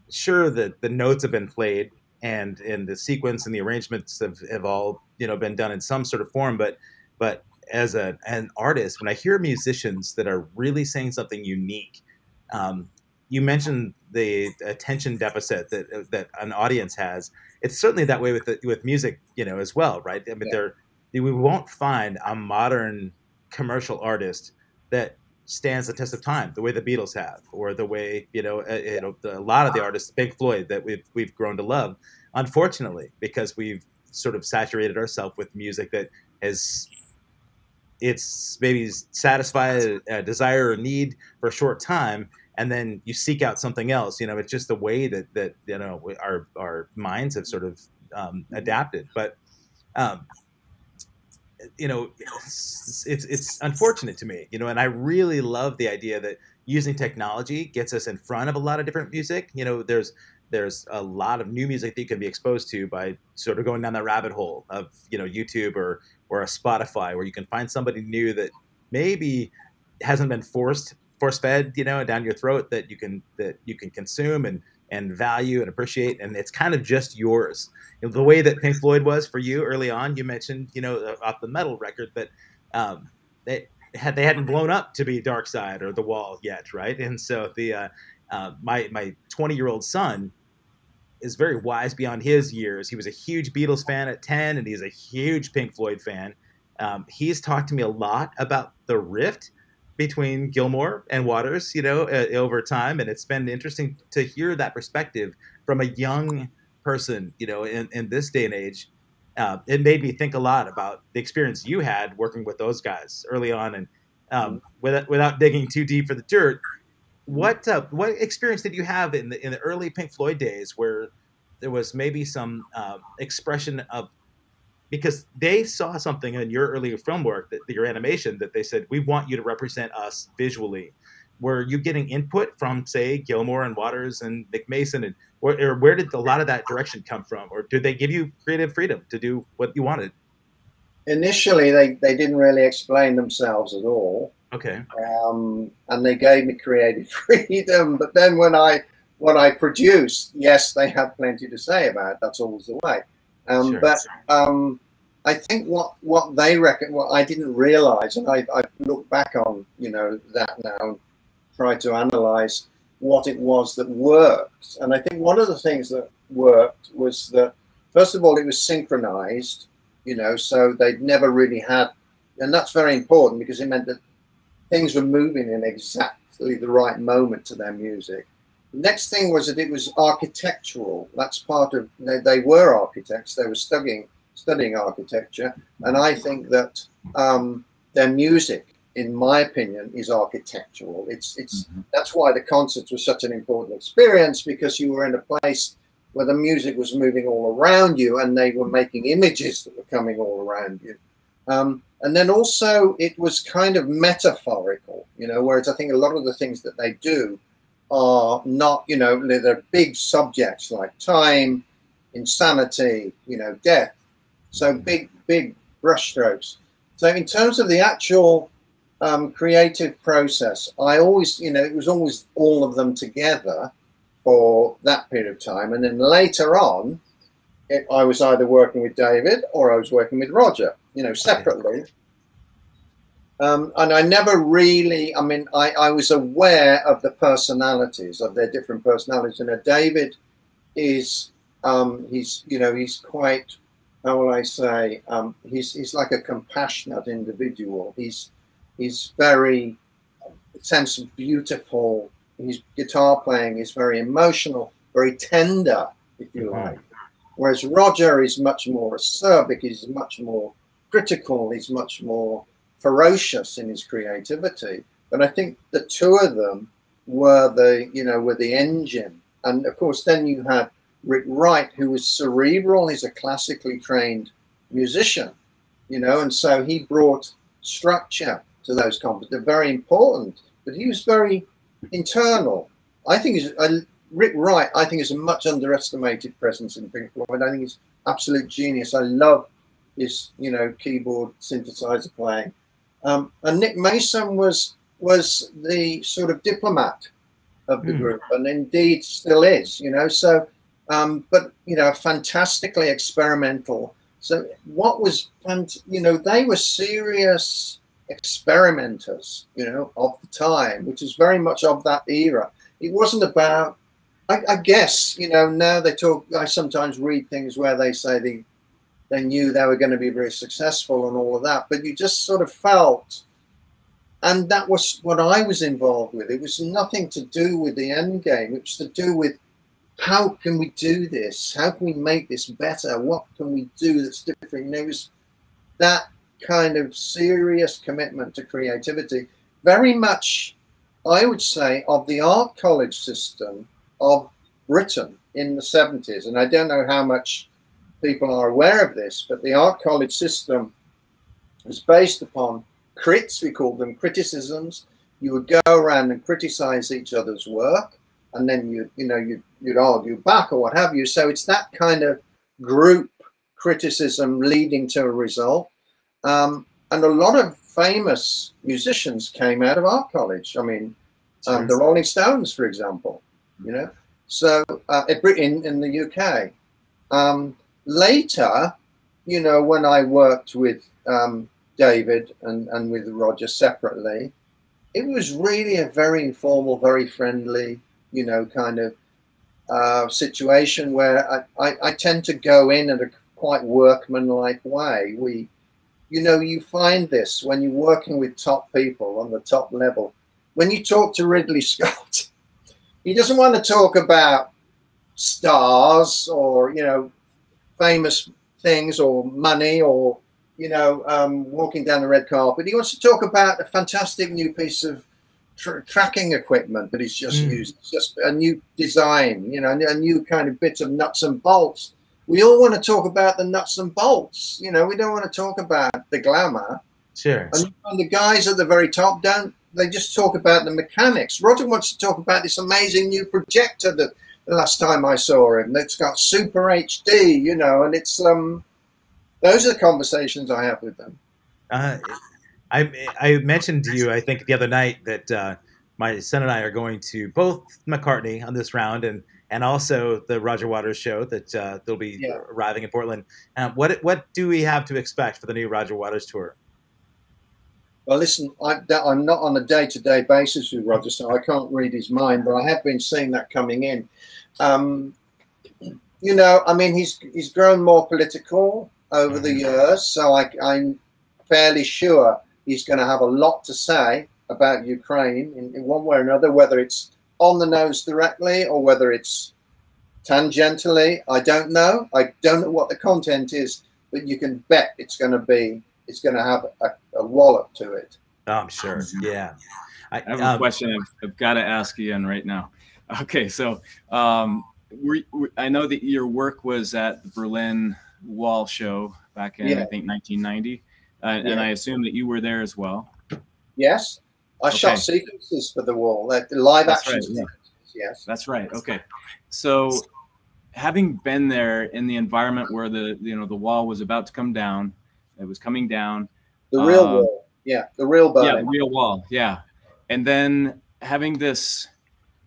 Sure, that the notes have been played and and the sequence and the arrangements have, have all you know been done in some sort of form, but but as a, an artist, when I hear musicians that are really saying something unique, um, you mentioned the attention deficit that that an audience has. It's certainly that way with the, with music, you know, as well, right? I mean, yeah. there we won't find a modern commercial artist that stands the test of time the way the Beatles have, or the way you know, uh, you know, a lot of the artists, Pink Floyd, that we've we've grown to love. Unfortunately, because we've sort of saturated ourselves with music that has it's maybe satisfy a, a desire or need for a short time and then you seek out something else. You know, it's just the way that that you know our our minds have sort of um, adapted. But um, you know, it's, it's, it's unfortunate to me. You know, and I really love the idea that using technology gets us in front of a lot of different music. You know, there's there's a lot of new music that you can be exposed to by sort of going down that rabbit hole of you know YouTube or or a Spotify where you can find somebody new that maybe hasn't been forced force fed, you know, down your throat that you can that you can consume and and value and appreciate, and it's kind of just yours. You know, the way that Pink Floyd was for you early on, you mentioned, you know, off the Meddle record that um, they had they hadn't blown up to be Dark Side or The Wall yet, right? And so the uh, uh, my my 20 year old son is very wise beyond his years. He was a huge Beatles fan at 10, and he's a huge Pink Floyd fan. Um, he's talked to me a lot about the rift between Gilmour and Waters, you know, uh, over time, and it's been interesting to hear that perspective from a young person, you know, in, in this day and age. Uh, it made me think a lot about the experience you had working with those guys early on, and um, without, without digging too deep for the dirt, what uh, what experience did you have in the in the early Pink Floyd days where there was maybe some uh, expression of because they saw something in your earlier film work that your animation that they said we want you to represent us visually. Were you getting input from say gilmour and waters and nick mason and or, or where did a lot of that direction come from? Or did they give you creative freedom to do what you wanted? Initially they, they didn't really explain themselves at all okay. Um, and they gave me creative freedom. But then when i what i produced yes they had plenty to say about it. That's always the way. Um, sure, but um, I think what what they reckon, what I didn't realize, and I, I look back on you know that now, and try to analyze what it was that worked. And I think one of the things that worked was that first of all it was synchronized, you know, so they'd never really had, and that's very important because it meant that things were moving in exactly the right moment to their music next thing was that it was architectural. That's part of they, they were architects. They were studying studying architecture, and I think that um, their music, in my opinion, is architectural. It's it's mm-hmm. that's why the concerts were such an important experience because you were in a place where the music was moving all around you, and they were making images that were coming all around you. Um, and then also it was kind of metaphorical, you know, whereas I think a lot of the things that they do are not, you know, they're big subjects like time, insanity, you know, death. So big, big brushstrokes. So in terms of the actual um, creative process, I always, you know, it was always all of them together for that period of time. And then later on, it, I was either working with David or I was working with Roger, you know, separately. Um, and I never really, I mean, I, I was aware of the personalities, of their different personalities. And David is, um, he's, you know, he's quite, how will I say, um, he's, he's like a compassionate individual. He's, he's very, sense of beautiful. His guitar playing is very emotional, very tender, if you mm-hmm. like. Whereas Roger is much more acerbic, he's much more critical, he's much more ferocious in his creativity. But I think the two of them were the, you know, were the engine. And of course, then you had Rick Wright, who was cerebral. He's a classically trained musician, you know, and so he brought structure to those compositions. They're very important, but he was very internal. I think he's, uh, Rick Wright, I think, is a much underestimated presence in Pink Floyd. I think he's absolute genius. I love his, you know, keyboard synthesizer playing. Um, and Nick Mason was was the sort of diplomat of the mm. group, and indeed still is. You know, so um, but you know, fantastically experimental. So what was, and you know, they were serious experimenters, you know, of the time, which is very much of that era. It wasn't about, I, I guess, you know, now they talk. I sometimes read things where they say the they knew they were going to be very successful and all of that. But you just sort of felt, and that was what I was involved with. It was nothing to do with the end game. It was to do with how can we do this? How can we make this better? What can we do that's different? And there was that kind of serious commitment to creativity, very much, I would say, of the art college system of Britain in the 70s. And I don't know how much people are aware of this, but the art college system was based upon crits, we call them criticisms. You would go around and criticize each other's work, and then you you know you'd, you'd argue back or what have you. So it's that kind of group criticism leading to a result. Um, and a lot of famous musicians came out of art college. I mean, um, the Rolling Stones, for example, you know. So uh, in in the UK, um, later, you know, when I worked with um, David and, and with Roger separately, it was really a very informal, very friendly, you know, kind of uh, situation where I, I, I, tend to go in at a quite workmanlike way. We, you know, you find this when you're working with top people on the top level. When you talk to Ridley Scott, he doesn't want to talk about stars or, you know, famous things or money or you know um, walking down the red carpet. He wants to talk about a fantastic new piece of tr tracking equipment that he's just mm. used, just a new design, you know, a new kind of bit of nuts and bolts. We all want to talk about the nuts and bolts, you know. We don't want to talk about the glamour. Sure. And, and the guys at the very top don't. They just talk about the mechanics. Roger wants to talk about this amazing new projector that last time I saw him. It's got super HD, you know, and it's um, those are the conversations I have with them. Uh, I I mentioned to you, I think the other night that uh, my son and I are going to both McCartney on this round and and also the Roger Waters show that uh, they'll be yeah. arriving in Portland. Uh, what what do we have to expect for the new Roger Waters tour? Well, listen, I, am not on a day-to-day basis with Roger, so I can't read his mind, but I have been seeing that coming in. Um, you know, I mean, he's he's grown more political over the mm-hmm. years, so I, I'm fairly sure he's going to have a lot to say about Ukraine in, in one way or another, whether it's on the nose directly or whether it's tangentially. I don't know. I don't know what the content is, but you can bet it's going to be it's going to have a, a wallop to it. Oh, I'm sure. Yeah. I, I have um, a question I've, I've, got to ask Ian right now. Okay, so um, we, we, I know that your work was at the Berlin Wall Show back in yeah. I think 1990, uh, yeah. and I assume that you were there as well. Yes, I okay. shot sequences for the wall, like live That's action. Right, yes. That's right. Okay. So having been there in the environment where the you know the wall was about to come down, it was coming down. The real um, wall. Yeah, the real Berlin. Yeah, the real wall. Yeah. And then having this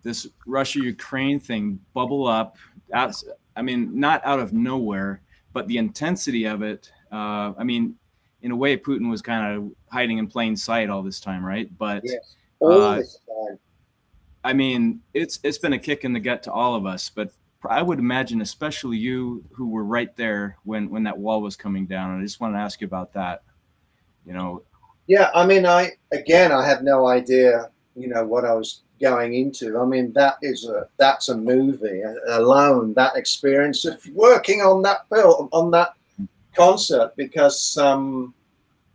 this Russia Ukraine thing bubble up out, I mean, not out of nowhere, but the intensity of it. Uh, I mean, in a way, Putin was kind of hiding in plain sight all this time, right? But Yes. Uh. I mean, it's it's been a kick in the gut to all of us, but I would imagine, especially you, who were right there when when that wall was coming down. And I just want to ask you about that. You know, Yeah, I mean, I again, I have no idea, you know, what I was going into. I mean, that is a that's a movie alone. That experience of working on that film, on that concert, because um,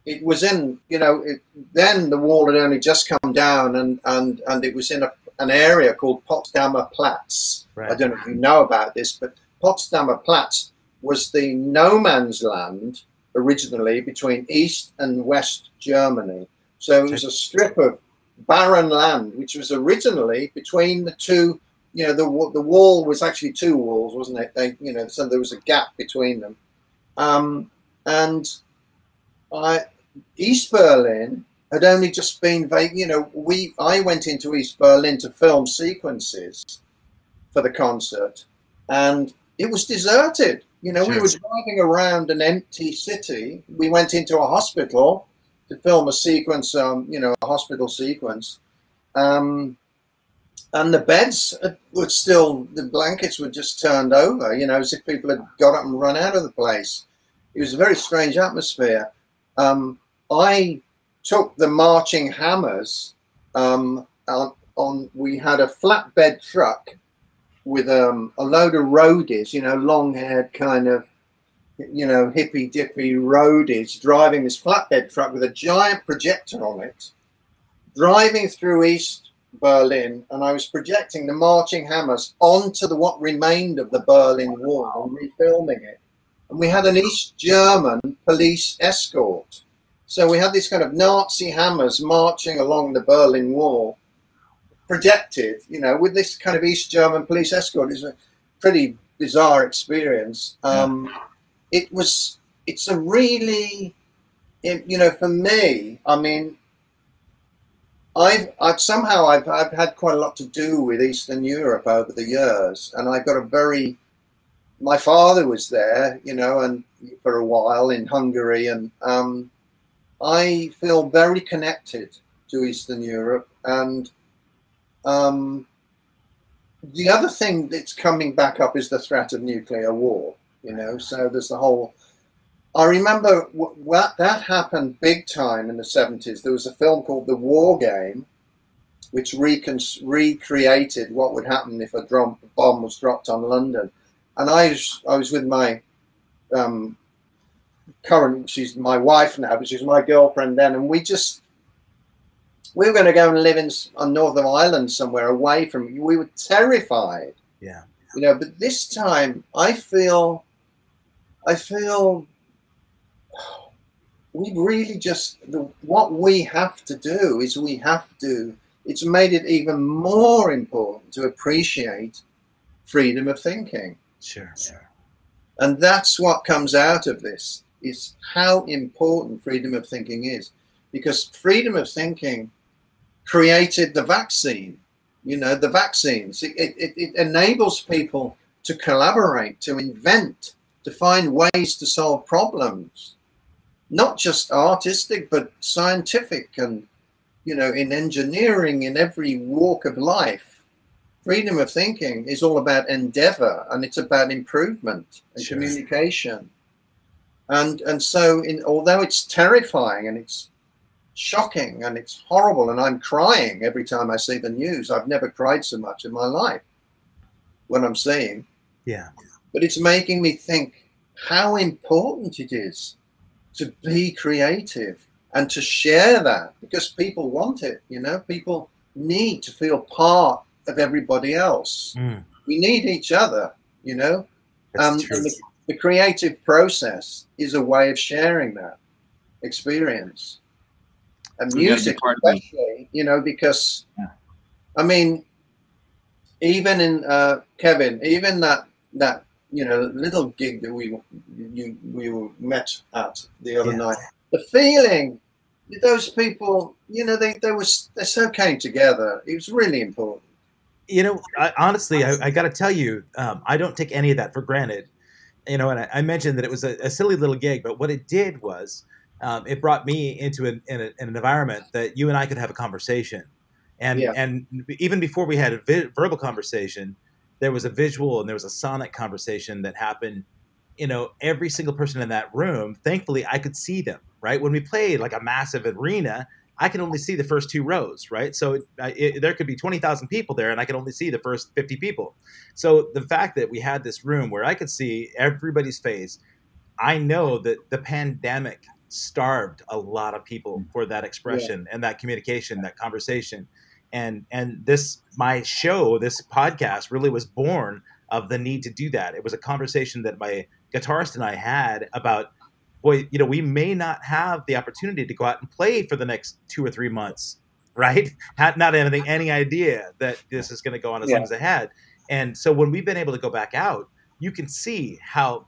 it was in, you know, it, then the wall had only just come down, and and and it was in a, an area called Potsdamer Platz. I don't know if you know about this, but Potsdamer Platz was the no man's land originally between East and West Germany. So it was a strip of barren land, which was originally between the two. You know, the the wall was actually two walls, wasn't it? They, you know, so there was a gap between them. Um, and I, East Berlin had only just been vac You know, we I went into East Berlin to film sequences for the concert, and it was deserted. You know, we were driving around an empty city. We went into a hospital to film a sequence, um, you know, a hospital sequence. Um, and the beds were still, the blankets were just turned over, you know, as if people had got up and run out of the place. It was a very strange atmosphere. Um, I took the marching hammers um, on, on, we had a flatbed truck with um, a load of roadies, you know, long haired kind of, you know, hippy dippy roadies driving this flatbed truck with a giant projector on it, driving through East Berlin, and I was projecting the marching hammers onto the what remained of the Berlin Wall and refilming it. And we had an East German police escort. So we had these kind of Nazi hammers marching along the Berlin Wall projected, you know, with this kind of East German police escort. It's a pretty bizarre experience. Um, It was, it's a really, you know, for me, I mean, I've, I've somehow I've, I've had quite a lot to do with Eastern Europe over the years, and I got a very, my father was there, you know, and for a while in Hungary, and um, I feel very connected to Eastern Europe, and um, the other thing that's coming back up is the threat of nuclear war. You know, so there's the whole. I remember what that happened big time in the 70s. There was a film called The War Game, which recon- recreated what would happen if a drum- bomb was dropped on London. And I was, I was with my um, current, she's my wife now, but she's my girlfriend then, and we just we were going to go and live in on Northern Ireland somewhere away from. We were terrified. Yeah. You know, but this time I feel, I feel we really just the, what we have to do is we have to. It's made it even more important to appreciate freedom of thinking. Sure. Sure. And that's what comes out of this is how important freedom of thinking is. Because freedom of thinking created the vaccine, you know, the vaccines. It, it, it enables people to collaborate, to invent, to find ways to solve problems, not just artistic, but scientific and, you know, in engineering, in every walk of life freedom of thinking is all about endeavor and it's about improvement and Sure. communication and and so in although it's terrifying and it's shocking and it's horrible and i'm crying every time i see the news i've never cried so much in my life when i'm seeing Yeah. But it's making me think how important it is to be creative and to share that because people want it you know? People need to feel part of everybody else. Mm, we need each other you know? Um, and the, the creative process is a way of sharing that experience. And So you gotta be music especially you know because Yeah. i mean even in uh, Kevin, even that that you know little gig that we you we were met at the other night, the feeling those people, you know, they they was they so came together. It was really important. You know, I, honestly, I, I got to tell you, um, I don't take any of that for granted. You know, and I, I mentioned that it was a, a, silly little gig, but what it did was um, it brought me into an, an, an, environment that you and I could have a conversation. And yeah. and even before we had a vi- verbal conversation, there was a visual and there was a sonic conversation that happened. You know, every single person in that room, thankfully, I could see them. Right when we played like a massive arena, I can only see the first two rows, right? So it, it, there could be 20,000 people there, and I can only see the first 50 people. So the fact that we had this room where I could see everybody's face, I know that the pandemic starved a lot of people mm. for that expression yeah. and that communication, that conversation. And and this my show, this podcast really was born of the need to do that. It was a conversation that my guitarist and I had about boy, you know, we may not have the opportunity to go out and play for the next two or three months, right? not having any idea that this is going to go on as yeah. long as it had. And so when we've been able to go back out, you can see how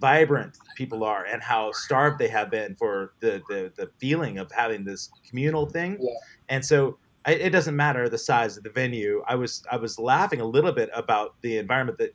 vibrant people are and how starved they have been for the the, the feeling of having this communal thing. Yeah. And so it doesn't matter the size of the venue. I was I was laughing a little bit about the environment that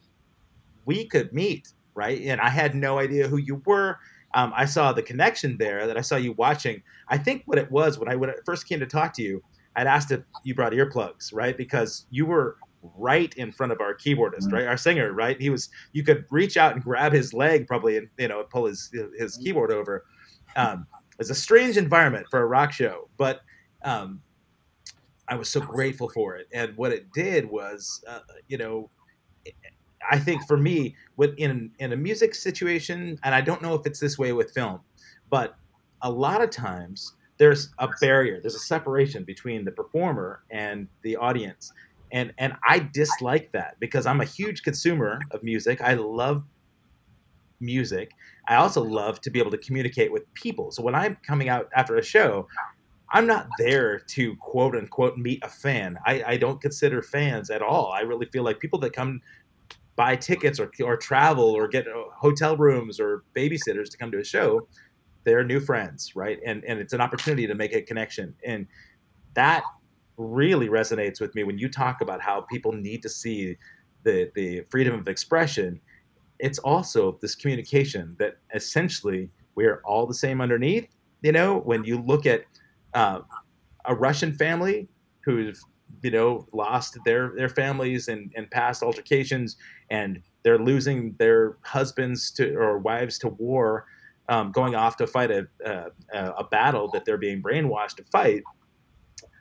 we could meet, right? And I had no idea who you were. Um, I saw the connection there that I saw you watching. I think what it was when I when I first came to talk to you, I'd asked if you brought earplugs, right? Because you were right in front of our keyboardist, mm-hmm. right? Our singer, right? He was you could reach out and grab his leg probably and you know pull his his mm-hmm. keyboard over. Um, it's a strange environment for a rock show, but um, I was so grateful for it. And what it did was, uh, you know, I think for me, with in in a music situation, and I don't know if it's this way with film, but a lot of times there's a barrier, there's a separation between the performer and the audience and and I dislike that because I'm a huge consumer of music. I love music. I also love to be able to communicate with people. So when I'm coming out after a show, I'm not there to quote unquote meet a fan. I, I don't consider fans at all. I really feel like people that come buy tickets or, or travel or get uh, hotel rooms or babysitters to come to a show, they're new friends, right? And and it's an opportunity to make a connection. And that really resonates with me when you talk about how people need to see the the freedom of expression. It's also this communication that essentially we're all the same underneath. You know, when you look at uh, a Russian family who's you know lost their their families and and past altercations and they're losing their husbands to or wives to war um, going off to fight a, a, a battle that they're being brainwashed to fight.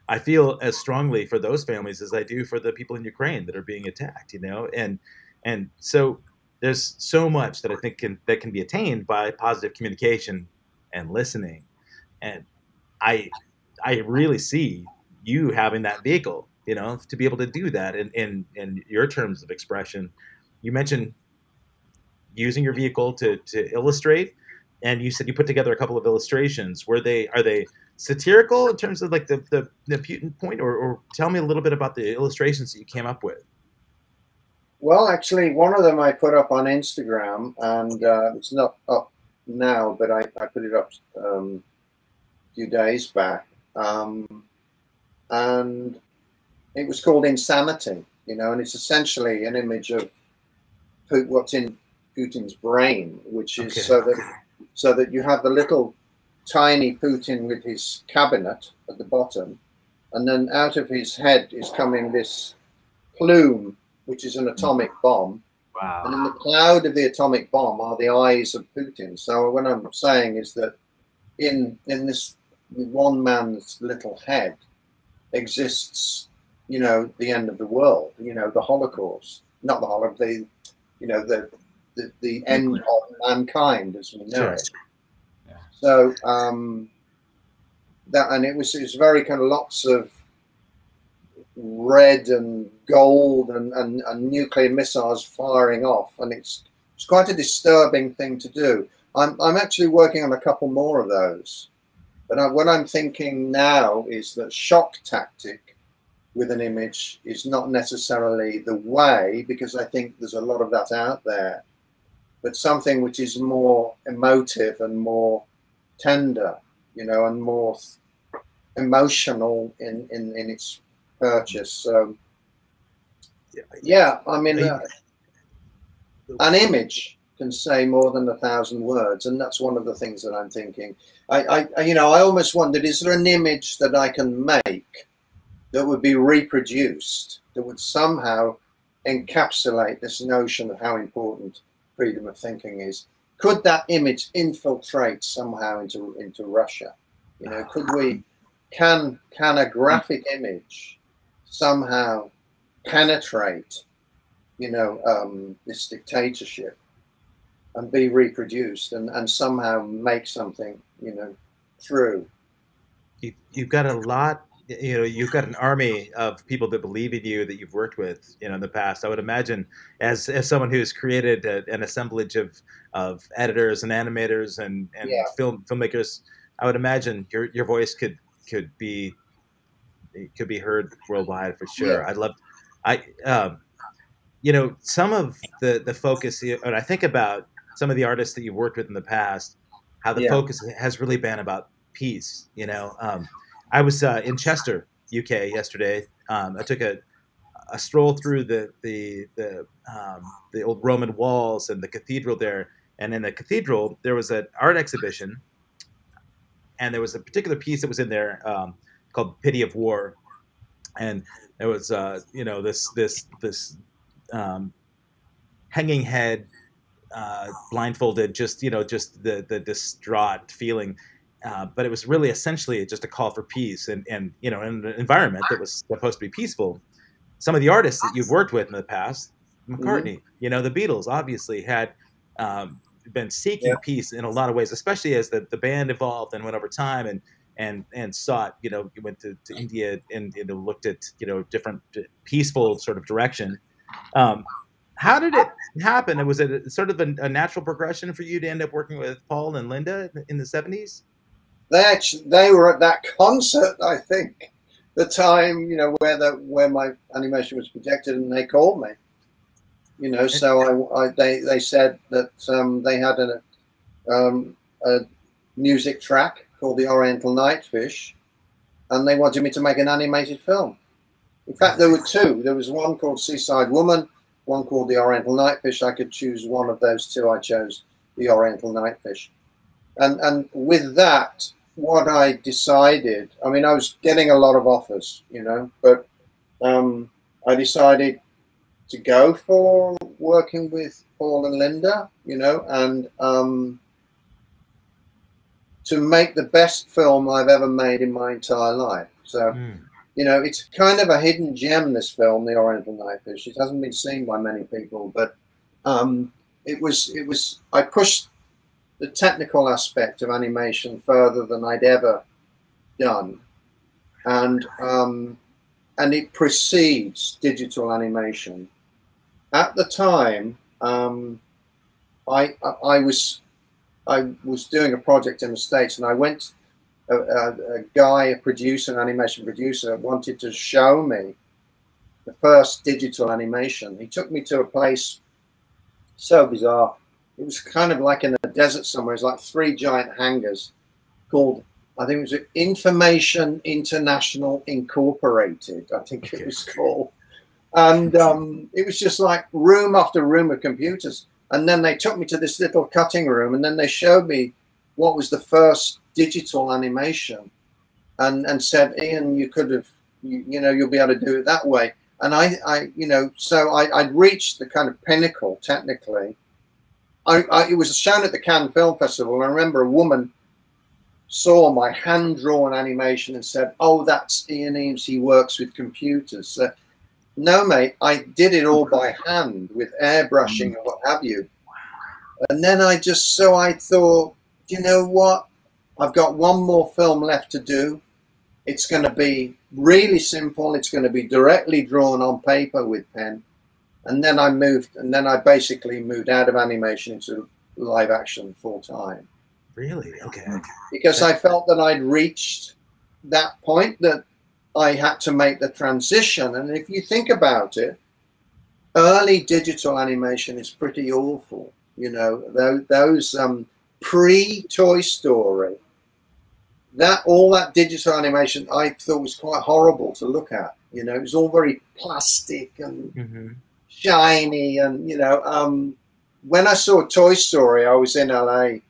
I feel as strongly for those families as I do for the people in Ukraine that are being attacked, you know, and and so there's so much that I think can that can be attained by positive communication and listening, and I I really see you having that vehicle, you know, to be able to do that in in, in your terms of expression. You mentioned using your vehicle to to illustrate, and you said you put together a couple of illustrations. Were they are they satirical in terms of like the the, the Putin point, or, or tell me a little bit about the illustrations that you came up with. Well, actually, one of them I put up on Instagram, and uh, it's not up now, but I, I put it up um, few days back, um, and it was called Insanity, you know, and it's essentially an image of what's in Putin's brain, which is okay. so that so that you have the little tiny Putin with his cabinet at the bottom, and then out of his head is coming this plume, which is an atomic bomb. Wow. And in the cloud of the atomic bomb are the eyes of Putin. So what I'm saying is that in in this one man's little head exists, you know, the end of the world, you know, the Holocaust, not the Holocaust, the, you know, the the, the end of mankind as we know sure. it. So um, that and it was it was very kind of lots of red and gold and, and, and nuclear missiles firing off, and it's it's quite a disturbing thing to do. I'm I'm actually working on a couple more of those, but I, what I'm thinking now is that shock tactic with an image is not necessarily the way, because I think there's a lot of that out there, but something which is more emotive and more tender, you know, and more emotional in, in, in its purchase. So, yeah, I mean, uh, an image can say more than a thousand words, and that's one of the things that I'm thinking. I, I, you know, I almost wondered: is there an image that I can make that would be reproduced that would somehow encapsulate this notion of how important freedom of thinking is? Could that image infiltrate somehow into into Russia? You know, could we? Can can a graphic image somehow penetrate? You know, um, this dictatorship and be reproduced and, and somehow make something, you know, true. You, you've got a lot, you know, you've got an army of people that believe in you that you've worked with, you know, in the past. I would imagine as, as someone who's created a, an assemblage of, of editors and animators and, and yeah. film filmmakers, I would imagine your, your voice could, could be, could be heard worldwide for sure. Yeah. I'd love, I, um, you know, some of the, the focus, and I think about some of the artists that you've worked with in the past, how the yeah. focus has really been about peace. You know, um, I was uh, in Chester, UK, yesterday. Um, I took a, a stroll through the the the, um, the old Roman walls and the cathedral there. And in the cathedral, there was an art exhibition, and there was a particular piece that was in there um, called "Pity of War," and there was uh, you know this this this um, hanging head uh, blindfolded, just you know, just the the distraught feeling. Uh, but it was really essentially just a call for peace, and and you know, in an environment that was supposed to be peaceful. Some of the artists that you've worked with in the past, McCartney, mm-hmm. you know, the Beatles, obviously had um, been seeking yeah. peace in a lot of ways, especially as the, the band evolved and went over time and and and sought, you know, went to, to India and, and looked at you know different peaceful sort of direction. Um, how did it happen? Was it sort of a, a, natural progression for you to end up working with Paul and Linda in the seventies? They actually they were at that concert, I think, the time you know where the where my animation was projected, and they called me. You know, so I, I they they said that um, they had a, um, a music track called the Oriental Nightfish, and they wanted me to make an animated film. In fact, there were two. There was one called Seaside Woman one called the Oriental Nightfish. I could choose one of those two. I chose the Oriental Nightfish. And, and with that, what I decided, I mean, I was getting a lot of offers, you know, but um, I decided to go for working with Paul and Linda, you know, and um, to make the best film I've ever made in my entire life. So mm you know, it's kind of a hidden gem. This film, The Oriental Nightfish, it hasn't been seen by many people, but um, it was. It was. I pushed the technical aspect of animation further than I'd ever done, and um, and it precedes digital animation. At the time, um, I, I I was I was doing a project in the states, and I went a, a, a, guy, a producer, an animation producer, wanted to show me the first digital animation. He took me to a place so bizarre. It was kind of like in a desert somewhere. It's like three giant hangars called, I think it was Information International Incorporated. I think it was called. And um, it was just like room after room of computers. And then they took me to this little cutting room and then they showed me what was the first digital animation? And and said ian you could have you, you know you'll be able to do it that way. And i i you know so i i'd reached the kind of pinnacle technically. I, I it was shown at the cannes film festival. I remember a woman saw my hand drawn animation and said oh that's ian emes. He works with computers. So, no mate i did it all by hand with airbrushing and what have you. And then i just so i thought you know what I've got one more film left to do. It's going to be really simple. It's going to be directly drawn on paper with pen. And then I moved, and then I basically moved out of animation into live action full time. Really? Okay. Because I felt that I'd reached that point that I had to make the transition. And if you think about it, early digital animation is pretty awful. You know, those, those um, pre Toy Story, that all that digital animation I thought was quite horrible to look at. You know, it was all very plastic and mm-hmm. shiny, and you know, um, when I saw Toy Story, I was in LA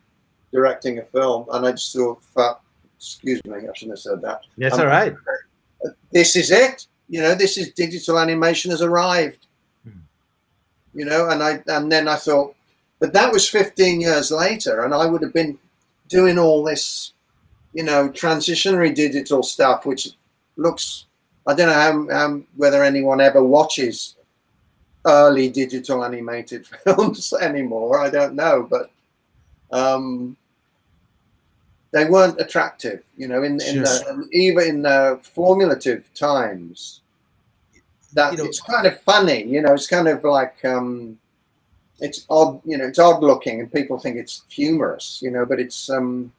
directing a film, and I just thought, excuse me, I shouldn't have said that. That's um, all right. This is it. You know, this is digital animation has arrived. Hmm. You know, and I and then I thought, but that was 15 years later, and I would have been doing all this, you know, transitionary digital stuff, which looks. I don't know how, how whether anyone ever watches early digital animated films anymore. I don't know, but um, they weren't attractive. You know, in, in the, even in the formulative times, that you know, it's kind of funny. You know, it's kind of like um, it's odd. You know, it's odd looking, and people think it's humorous. You know, but it's um,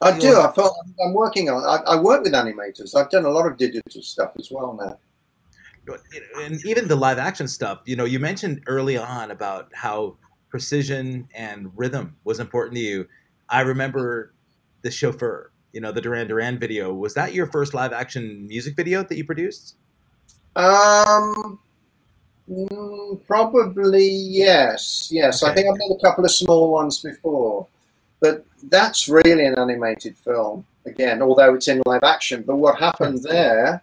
I do. I felt I'm working on. I, I work with animators. I've done a lot of digital stuff as well now and even the live action stuff you know you mentioned early on about how precision and rhythm was important to you I remember the chauffeur, you know, the Duran Duran video. Was that your first live action music video that you produced? Um, mm, probably yes. Yes, okay. I think I've made a couple of small ones before, but that's really an animated film again, although it's in live action. But what happened there?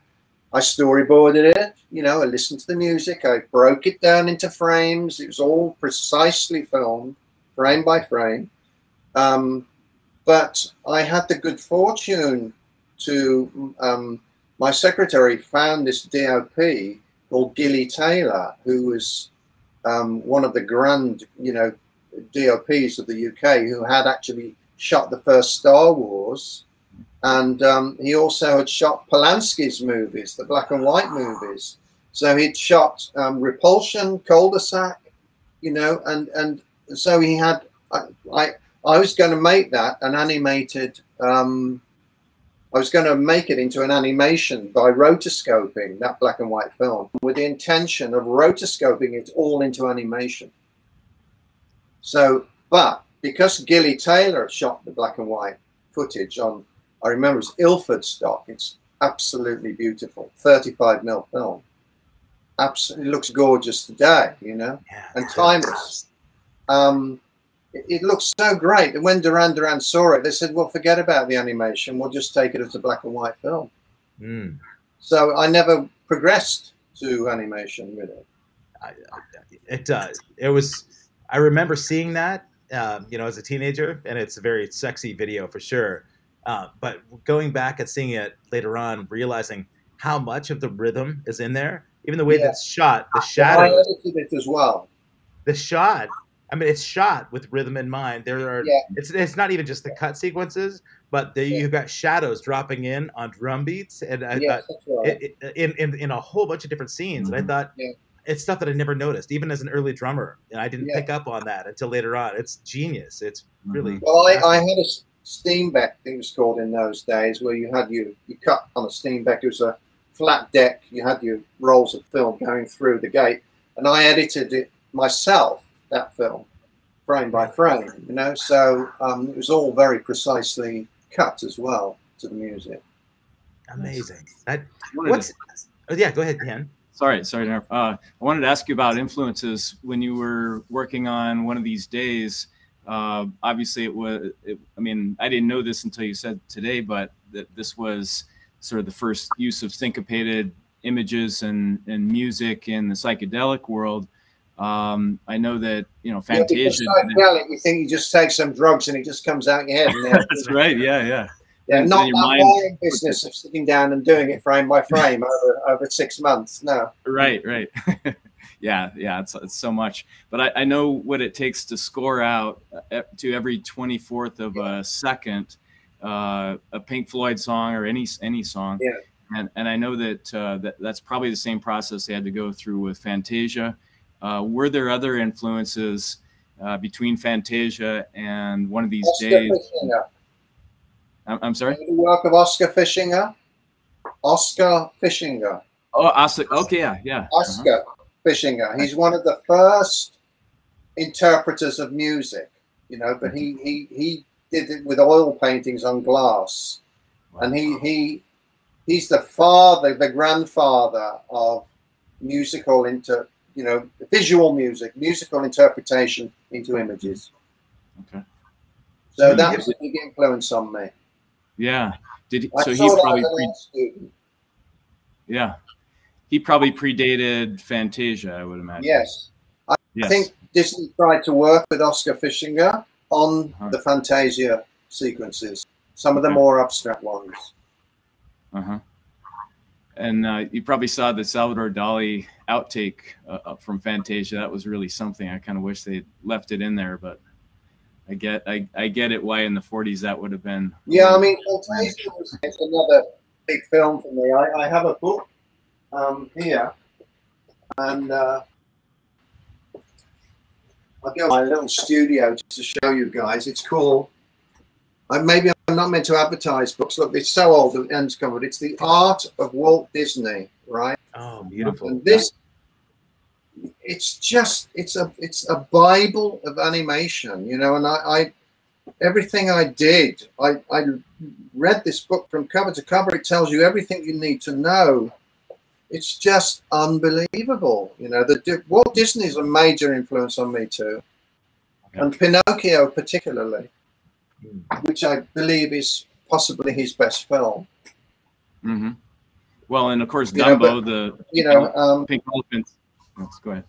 I storyboarded it, you know, I listened to the music, I broke it down into frames. It was all precisely filmed, frame by frame. Um, but I had the good fortune to, um, my secretary found this DOP called Gilly Taylor, who was um, one of the grand, you know, DOPs of the UK, who had actually shot the first Star Wars. And um, he also had shot Polanski's movies, the black and white movies. So he'd shot um, Repulsion, Cul-de-sac, you know, and, and so he had, I, I I was going to make that an animated. Um, I was going to make it into an animation by rotoscoping that black and white film with the intention of rotoscoping it all into animation. So, but because Gilly Taylor shot the black and white footage on, I remember it's Ilford stock. It's absolutely beautiful, 35 mil film. Absolutely looks gorgeous today, you know, yeah, and timeless. Um, it looks so great. And when Duran Duran saw it, they said, well, forget about the animation. We'll just take it as a black and white film. Mm. So I never progressed to animation with it. I, it does. It was, I remember seeing that, um, you know, as a teenager, and it's a very sexy video for sure. Uh, but going back and seeing it later on, realizing how much of the rhythm is in there, even the way yeah. that's shot, the shadow. I edited it as well. The shot I mean, it's shot with rhythm in mind. There are yeah. it's it's not even just the cut sequences, but the, yeah. you've got shadows dropping in on drum beats, and I thought right. it, it, in, in in a whole bunch of different scenes. Mm-hmm. And I mm-hmm. thought yeah. it's stuff that I never noticed, even as an early drummer, and I didn't pick up on that until later on. It's genius. It's really mm-hmm. well. I, I, had a Steenbeck. thing was called in those days, where you had you you cut on a Steenbeck. It was a flat deck. You had your rolls of film going through the gate, and I edited it myself that film, frame by frame, you know. So um, it was all very precisely cut as well to the music. Amazing. That, what's, oh, yeah, go ahead, Dan. Sorry, sorry. Uh, I wanted to ask you about influences when you were working on one of these days. Uh, obviously, it was. It, I mean, I didn't know this until you said today, but that this was sort of the first use of syncopated images and, and music in the psychedelic world. Um, I know that you know Fantasia. Yeah, you think you just take some drugs and it just comes out your head. That's right. Yeah, yeah. Yeah, and not that business of sitting down and doing it frame by frame over, over six months. No. Right, right. yeah, yeah. It's, it's so much, but I, I know what it takes to score out uh, to every twenty fourth of a second uh, a Pink Floyd song or any any song. Yeah. And, and I know that, uh, that that's probably the same process they had to go through with Fantasia uh, were there other influences uh, between Fantasia and one of these Oscar days? I'm, I'm, sorry. The work of Oskar Fischinger. Oskar Fischinger. Oh, Oskar. Okay, yeah, yeah. Uh-huh. Oskar uh-huh. Fischinger. He's one of the first interpreters of music, you know, but he he he did it with oil paintings on glass, wow. and he he he's the father, the grandfather of musical inter, you know, visual music, musical interpretation into images. Okay. So, that was a big influence on me. Yeah. Did he, so he probably yeah he probably predated Fantasia, I would imagine. Yes, I yes. think Disney tried to work with Oskar Fischinger on uh-huh. the Fantasia sequences, some of the more abstract ones. Uh huh. And uh, you probably saw the Salvador Dali outtake uh, from Fantasia. That was really something. I kind of wish they left it in there, but I get I, I get it why in the 40s that would have been. Yeah, I mean, Fantasia was another big film for me. I, I have a book um, here, and uh, I'll go my little studio just to show you guys. It's cool. I, maybe I'm not meant to advertise books. Look, it's so old and end's covered. It's the art of Walt Disney, right? Oh, beautiful. And this it's just it's a it's a bible of animation you know and I, I everything i did I, I read this book from cover to cover it tells you everything you need to know it's just unbelievable you know the walt disney is a major influence on me too okay. and pinocchio particularly. Which i believe is possibly his best film mm-hmm. well and of course dumbo you know, but, the you know um, pink elephants. Let's go ahead.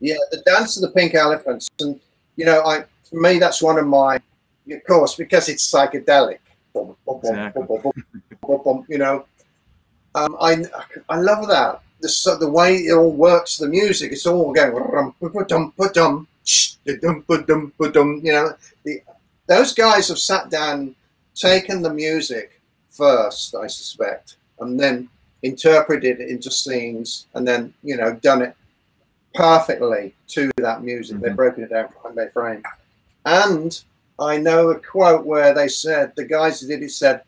Yeah, the dance of the pink elephants, and you know, I for me that's one of my, of course, because it's psychedelic. Exactly. you know, um, I I love that. The the way it all works, the music, it's all going. You know, the, those guys have sat down, taken the music first, I suspect, and then interpreted it into scenes, and then you know done it perfectly to that music. Mm-hmm. They've broken it down frame by frame. And I know a quote where they said the guys who did it said,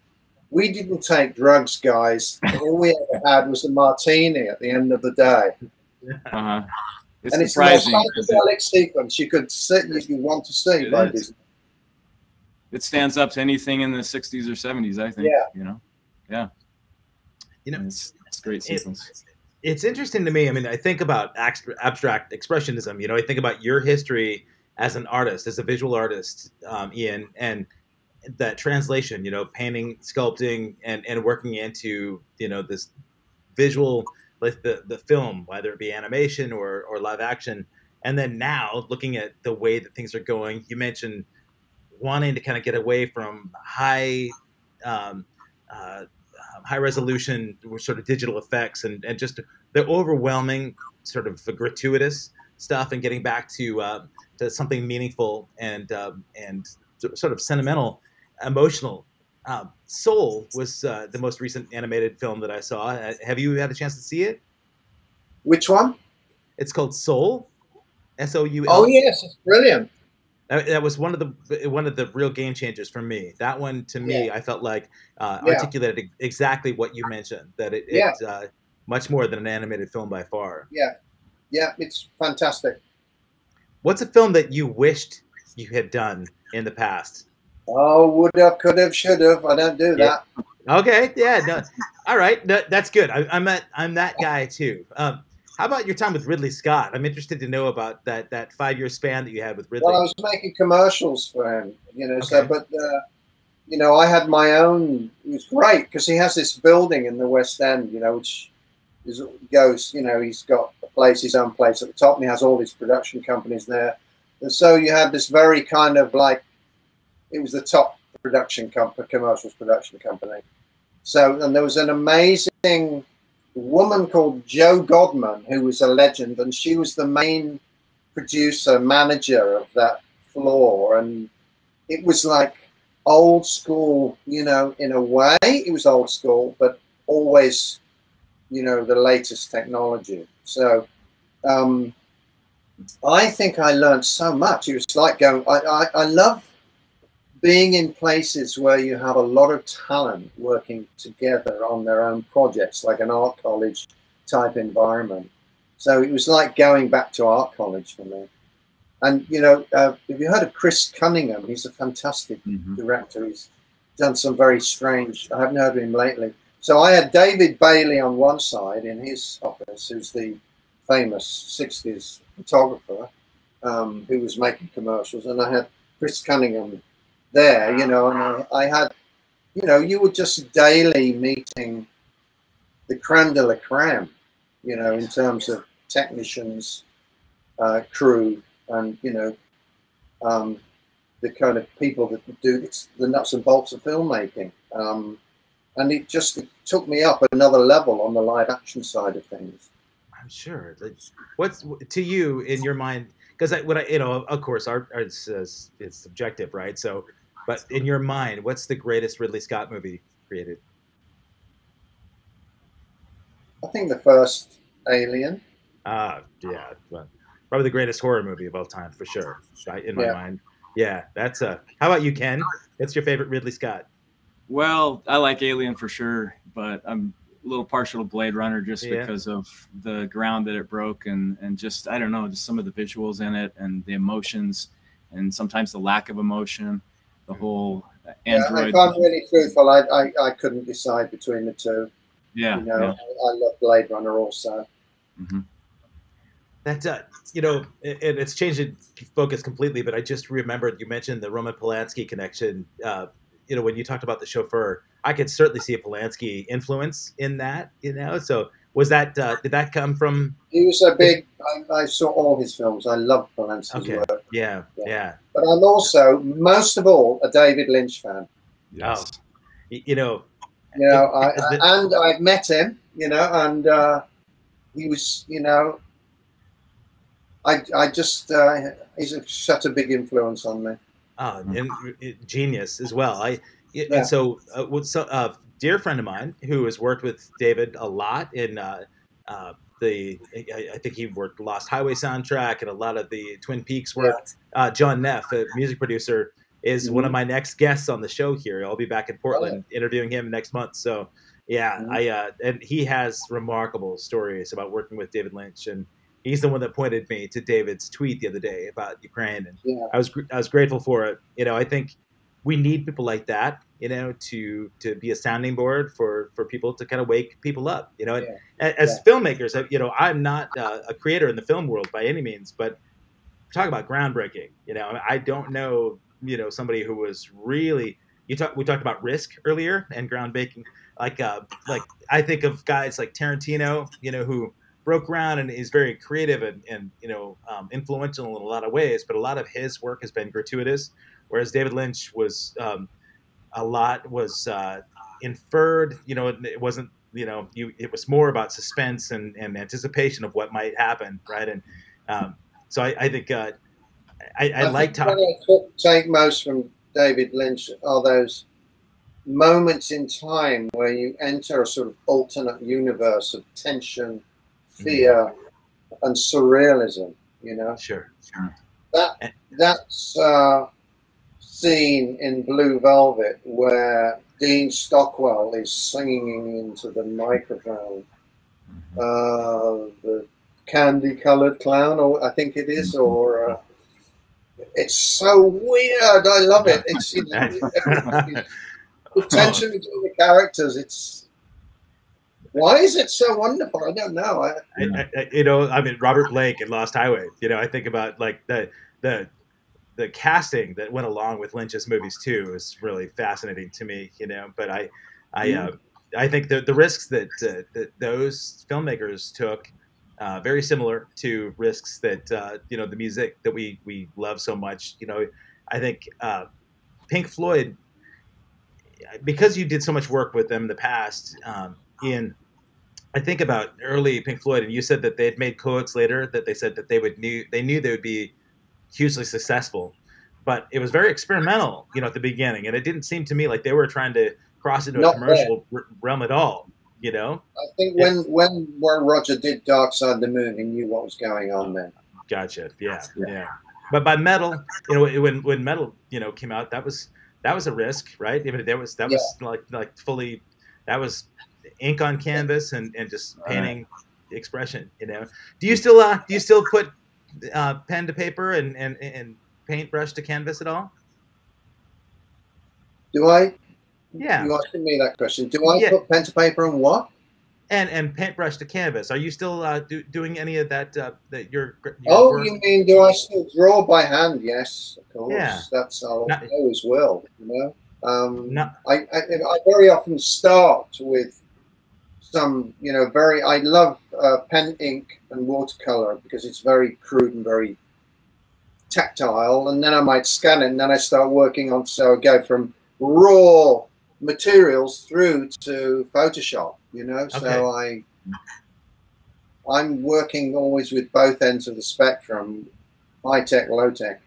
"We didn't take drugs, guys. All we ever had was a martini at the end of the day." Uh-huh. It's and it's most psychedelic sequence you could certainly you want to see by Disney. It stands up to anything in the '60s or '70s, I think. Yeah. You know. Yeah. You know, it's, it's great sequence. it's interesting to me. I mean, I think about abstract expressionism. You know, I think about your history as an artist, as a visual artist, um, Ian, and that translation. You know, painting, sculpting, and and working into you know this visual, like the the film, whether it be animation or or live action, and then now looking at the way that things are going. You mentioned wanting to kind of get away from high. Um, uh, high resolution sort of digital effects and, and just the overwhelming sort of gratuitous stuff and getting back to uh, to something meaningful and um, and sort of sentimental, emotional. Uh, Soul was uh, the most recent animated film that I saw. Uh, have you had a chance to see it? Which one? It's called Soul. S O U. Oh yes, it's brilliant. That, that, was one of the one of the real game changers for me. That one to me, yeah. I felt like uh, yeah. articulated exactly what you mentioned. That it, yeah. it's uh, much more than an animated film by far. Yeah, yeah, it's fantastic. What's a film that you wished you had done in the past? Oh, would have, could have, should have. I don't do that. Okay, yeah, no, all right, no, that's good. I, am that I'm that guy too. Um, how about your time with Ridley Scott? I'm interested to know about that that five year span that you had with Ridley. Well, I was making commercials for him, you know. Okay. So, but uh, you know, I had my own. It was great because he has this building in the West End, you know, which is goes. You know, he's got a place, his own place at the top, and he has all his production companies there. And so you had this very kind of like, it was the top production company, commercials production company. So, and there was an amazing woman called Joe Godman, who was a legend, and she was the main producer, manager of that floor. And it was like old school, you know, in a way, it was old school, but always, you know, the latest technology. So um, I think I learned so much. It was like going, I, I, I love being in places where you have a lot of talent working together on their own projects, like an art college type environment. So it was like going back to art college for me. And you know, uh, have you heard of Chris Cunningham? He's a fantastic Mhm. director. He's done some very strange. I haven't heard of him lately. So I had David Bailey on one side in his office, who's the famous '60s photographer um, who was making commercials, and I had Chris Cunningham there. You know, and I, I had, you know, you were just daily meeting the creme de la creme. You know, in terms of technicians, uh, crew, and you know, um, the kind of people that do it's the nuts and bolts of filmmaking. Um, and it just it took me up another level on the live action side of things. I'm sure. What's to you in your mind? Because I, when I, you know, of course, art, art's uh, it's subjective, right? So, but in your mind, what's the greatest Ridley Scott movie created? I think the first Alien. Ah, yeah, well, probably the greatest horror movie of all time for sure. Right in my Yeah. mind. Yeah, that's a. How about you, Ken? What's your favorite Ridley Scott? Well, I like Alien for sure, but I'm a little partial to Blade Runner just Yeah. because of the ground that it broke and and just I don't know, just some of the visuals in it and the emotions and sometimes the lack of emotion, the whole Yeah, android. if I'm really truthful, I, I, I couldn't decide between the two. yeah, You know, yeah. I, I love Blade Runner also. Mhm. That's uh, you know, it, it- it's changed the focus completely. But I just remembered you mentioned the Roman Polanski connection. Uh, you know, when you talked about the chauffeur, I could certainly see a Polanski influence in that. You know, so was that uh, did that come from? He was a big. I, I saw all his films. I love Polanski's Okay. work, Yeah, Yeah. yeah. but I'm also most of all a David Lynch fan. Yes. Y- You know, You know, I, I, and I've met him. You know, and uh, he was. You know, I I just uh, he's a, such a big influence on me. Uh, and it- genius as well. I it- Yeah. and so uh, with so uh, dear friend of mine who has worked with David a lot in uh, uh, the I, I think he worked Lost Highway soundtrack and a lot of the Twin Peaks work. Uh, John Neff, a music producer, is one of my next guests on the show here. I'll be back in Portland interviewing him next month. So yeah, Mhm. I uh, and he has remarkable stories about working with David Lynch and. He's the one that pointed me to David's tweet the other day about Ukraine, and Yeah. I was I was grateful for it. You know, I think we need people like that. You know, to to be a sounding board for for people to kind of wake people up. You know, a- as filmmakers, I- you know, I'm not uh, a creator in the film world by any means, but talk about groundbreaking. You know, I don't know. You know, somebody who was really you talk. We talked about risk earlier and groundbreaking. Like uh, like I think of guys like Tarantino. You know, who broke ground and is very creative and, and you know um, influential in a lot of ways. But a lot of his work has been gratuitous, whereas David Lynch was um, a lot was uh, inferred. You know, it, it wasn't. You know, you it was more about suspense and, and anticipation of what might happen, right? And um, so I, I think uh, I, I, like think talking. What I took- take most from David Lynch are those moments in time where you enter a sort of alternate universe of tension, fear, and surrealism. You know Sure, that that's uh, scene in Blue Velvet where Dean Stockwell is singing into the microphone. Uh, the candy-colored clown, or I think it is, or uh, it's so weird. I love it. It's you know, the tension between the characters. It's why is it so wonderful? I don't know. I, I, I, you know, I mean, Robert Blake in Lost Highway. You know, I think about like the the the casting that went along with Lynch's movies too is really fascinating to me. You know, but I I uh, I think the the risks that uh, that those filmmakers took. Uh, very similar to risks that uh, you know the music that we we love so much. You know, I think uh, Pink Floyd, because you did so much work with them in the past, um, Ian. I think about early Pink Floyd, and you said that they had made quotes later that they said that they would knew they knew they would be hugely successful, but it was very experimental, you know, at the beginning, and it didn't seem to me like they were trying to cross into a commercial r- realm at all. You know, I think when when when Roger did Dark Side of the Moon, he knew what was going on then. gotcha, yeah, yeah. But by Meddle, you know, when when Meddle, you know, came out, that was that was a risk, right? I mean, that was that was like like fully that was ink on canvas and and just painting right. expression. You know, do you still uh do you still put uh, pen to paper and and and paintbrush to canvas at all? Do I? Yeah. You asking me that question? Do I yeah. put pen to paper and what? And and paintbrush to canvas. Are you still uh, do, doing any of that? Uh, that your, your oh, work? you mean do I still draw by hand? Yes, of course. Yeah. That's all. I always will. You know. Um, not, I, I, I very often start with some, you know, very. I love uh, pen ink and watercolor because it's very crude and very tactile, and then I might scan it, and then I start working on. So I go from raw materials through to Photoshop. You know, okay. so I I'm working always with both ends of the spectrum, high tech, low tech.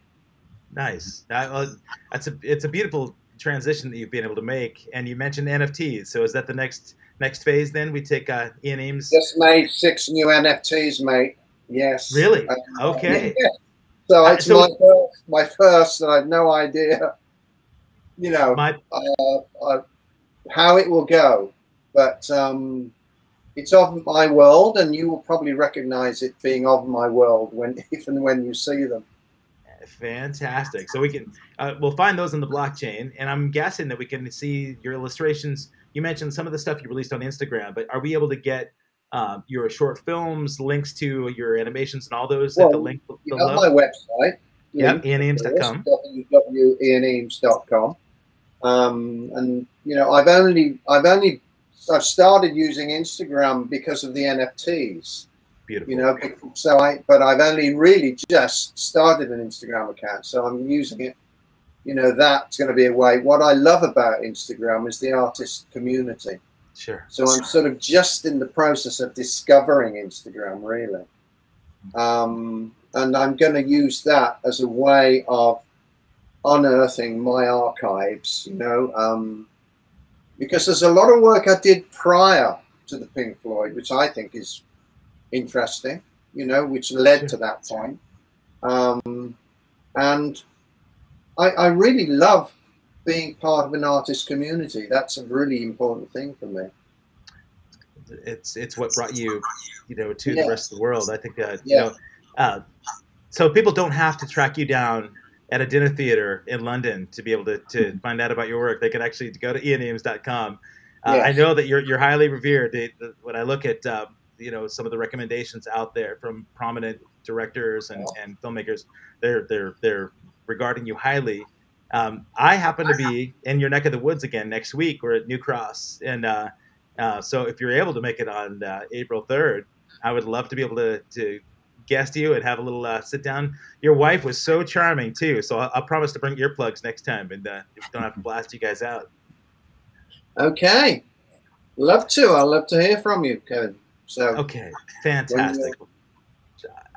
Nice. That, that's a it's a beautiful transition that you've been able to make. And you mentioned NFTs. So is that the next next phase? Then we take uh, Ian Emes. Just made six new NFTs, mate. Yes. Really? Uh, okay. Yeah. So uh, it's so, my first, my first, and I have no idea you know, My... uh, uh, how it will go. But um, it's of my world, and you will probably recognize it being of my world when, if and when you see them. Fantastic. So we can, uh, we'll find those in the blockchain, and I'm guessing that we can see your illustrations. You mentioned some of the stuff you released on Instagram, but are we able to get uh, your short films, links to your animations, and all those well, at the link below? my website. Yep, ianemes.com. www.ianemes.com. Um, and you know, I've only I've only I've started using Instagram because of the NFTs. Beautiful. You know, so I but I've only really just started an Instagram account, so I'm using it. You know, that's going to be a way. What I love about Instagram is the artist community. Sure. So I'm sort of just in the process of discovering Instagram, really. Um, and I'm going to use that as a way of unearthing my archives, you know, um, because there's a lot of work I did prior to the Pink Floyd, which I think is interesting, you know, which led to that point. Um, and I, I really love being part of an artist community. That's a really important thing for me. It's it's what brought you, you know, to yeah. the rest of the world. I think that yeah. you know, uh, so people don't have to track you down at a dinner theater in London to be able to, to mm-hmm. find out about your work. They can actually go to ianemes.com. Uh, yes. I know that you're, you're highly revered. They, the, when I look at uh, you know some of the recommendations out there from prominent directors and, and filmmakers, they're they're they're regarding you highly. Um, I happen to be in your neck of the woods again next week. We're at New Cross, and uh, uh so if you're able to make it on uh, April 3rd, I would love to be able to to guest you and have a little uh, sit down. Your wife was so charming too, so I'll, I'll promise to bring earplugs next time, and uh, don't have to blast you guys out. Okay, love to. I'll love to hear from you, Kevin. So okay, fantastic.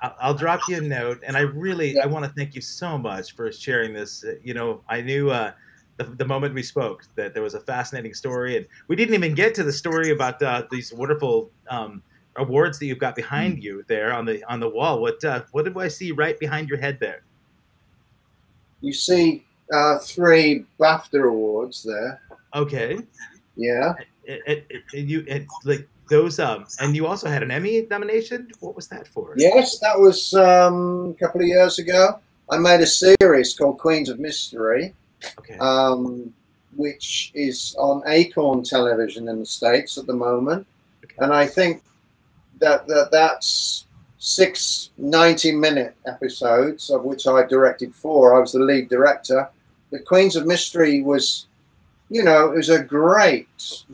I'll, I'll drop you a note, and I really. I want to thank you so much for sharing this. Uh, you know, I knew. Uh, the, the, moment we spoke that there was a fascinating story and we didn't even get to the story about uh, these wonderful um, awards that you've got behind mm. you there on the on the wall. What uh, what do I see right behind your head there? You see uh, three BAFTA awards there. Okay. Yeah. It, it, it, you it, like those um and you also had an Emmy nomination. What was that for? Yes, that was um, a couple of years ago. I made a series called Queens of Mystery. Okay. Um, which is on Acorn Television in the States at the moment. Okay. And I think that, that that's six 90 minute episodes of which I directed four. I was the lead director. The Queens of Mystery was, you know, it was a great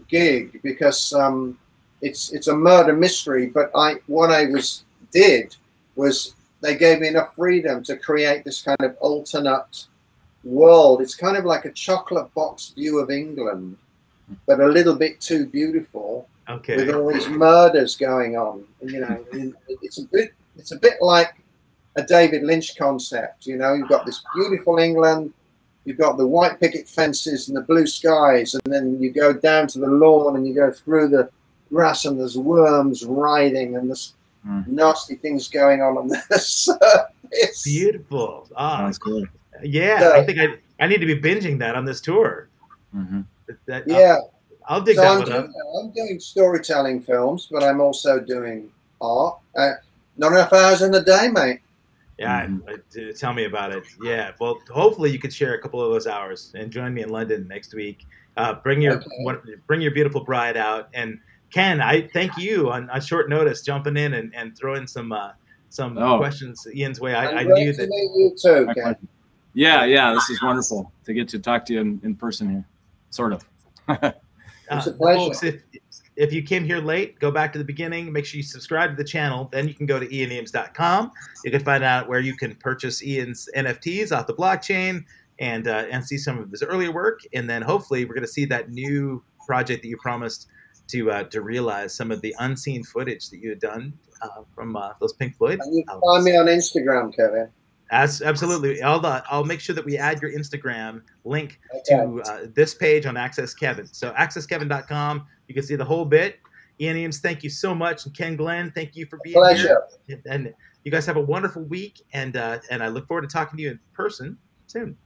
gig because um, it's it's a murder mystery. But I what I was did was they gave me enough freedom to create this kind of alternate world. It's kind of like a chocolate box view of England, but a little bit too beautiful okay. with all these murders going on. You know, it's a bit it's a bit like a David Lynch concept. You know, you've got this beautiful England, you've got the white picket fences and the blue skies, and then you go down to the lawn and you go through the grass and there's worms writhing and there's mm. nasty things going on on the surface. Beautiful. Ah, that's cool. Yeah, so, I think I I need to be binging that on this tour. Mm-hmm. That, Yeah. I'll, I'll dig So that I'm one up. doing, I'm doing storytelling films, but I'm also doing art. Uh, not enough hours in the day, mate. Yeah, Mhm. I- I- tell me about it. Yeah, well, hopefully you could share a couple of those hours and join me in London next week. Uh, bring your Okay. what, bring your beautiful bride out, and Ken, I thank you on, on short notice jumping in and, and throwing some uh, some Oh. questions Ian's way. I, I knew that. you too, Ken. Yeah, yeah, this is wonderful to get to talk to you in, in person here, sort of. It's Uh, a pleasure. Folks, if, if you came here late, go back to the beginning. Make sure you subscribe to the channel. Then you can go to ianemes.com. You can find out where you can purchase Ian's NFTs off the blockchain and uh, and see some of his earlier work. And then hopefully we're going to see that new project that you promised to uh, to realize some of the unseen footage that you had done uh, from uh, those Pink Floyd. And you can find me on Instagram, Kevin. As, absolutely. I'll, uh, I'll make sure that we add your Instagram link Okay. to uh, this page on Access Kevin. So accesskevin.com, you can see the whole bit. Ian Emes, thank you so much, and Ken Glynn, thank you for being Pleasure. here. And you guys have a wonderful week, and uh, and I look forward to talking to you in person soon.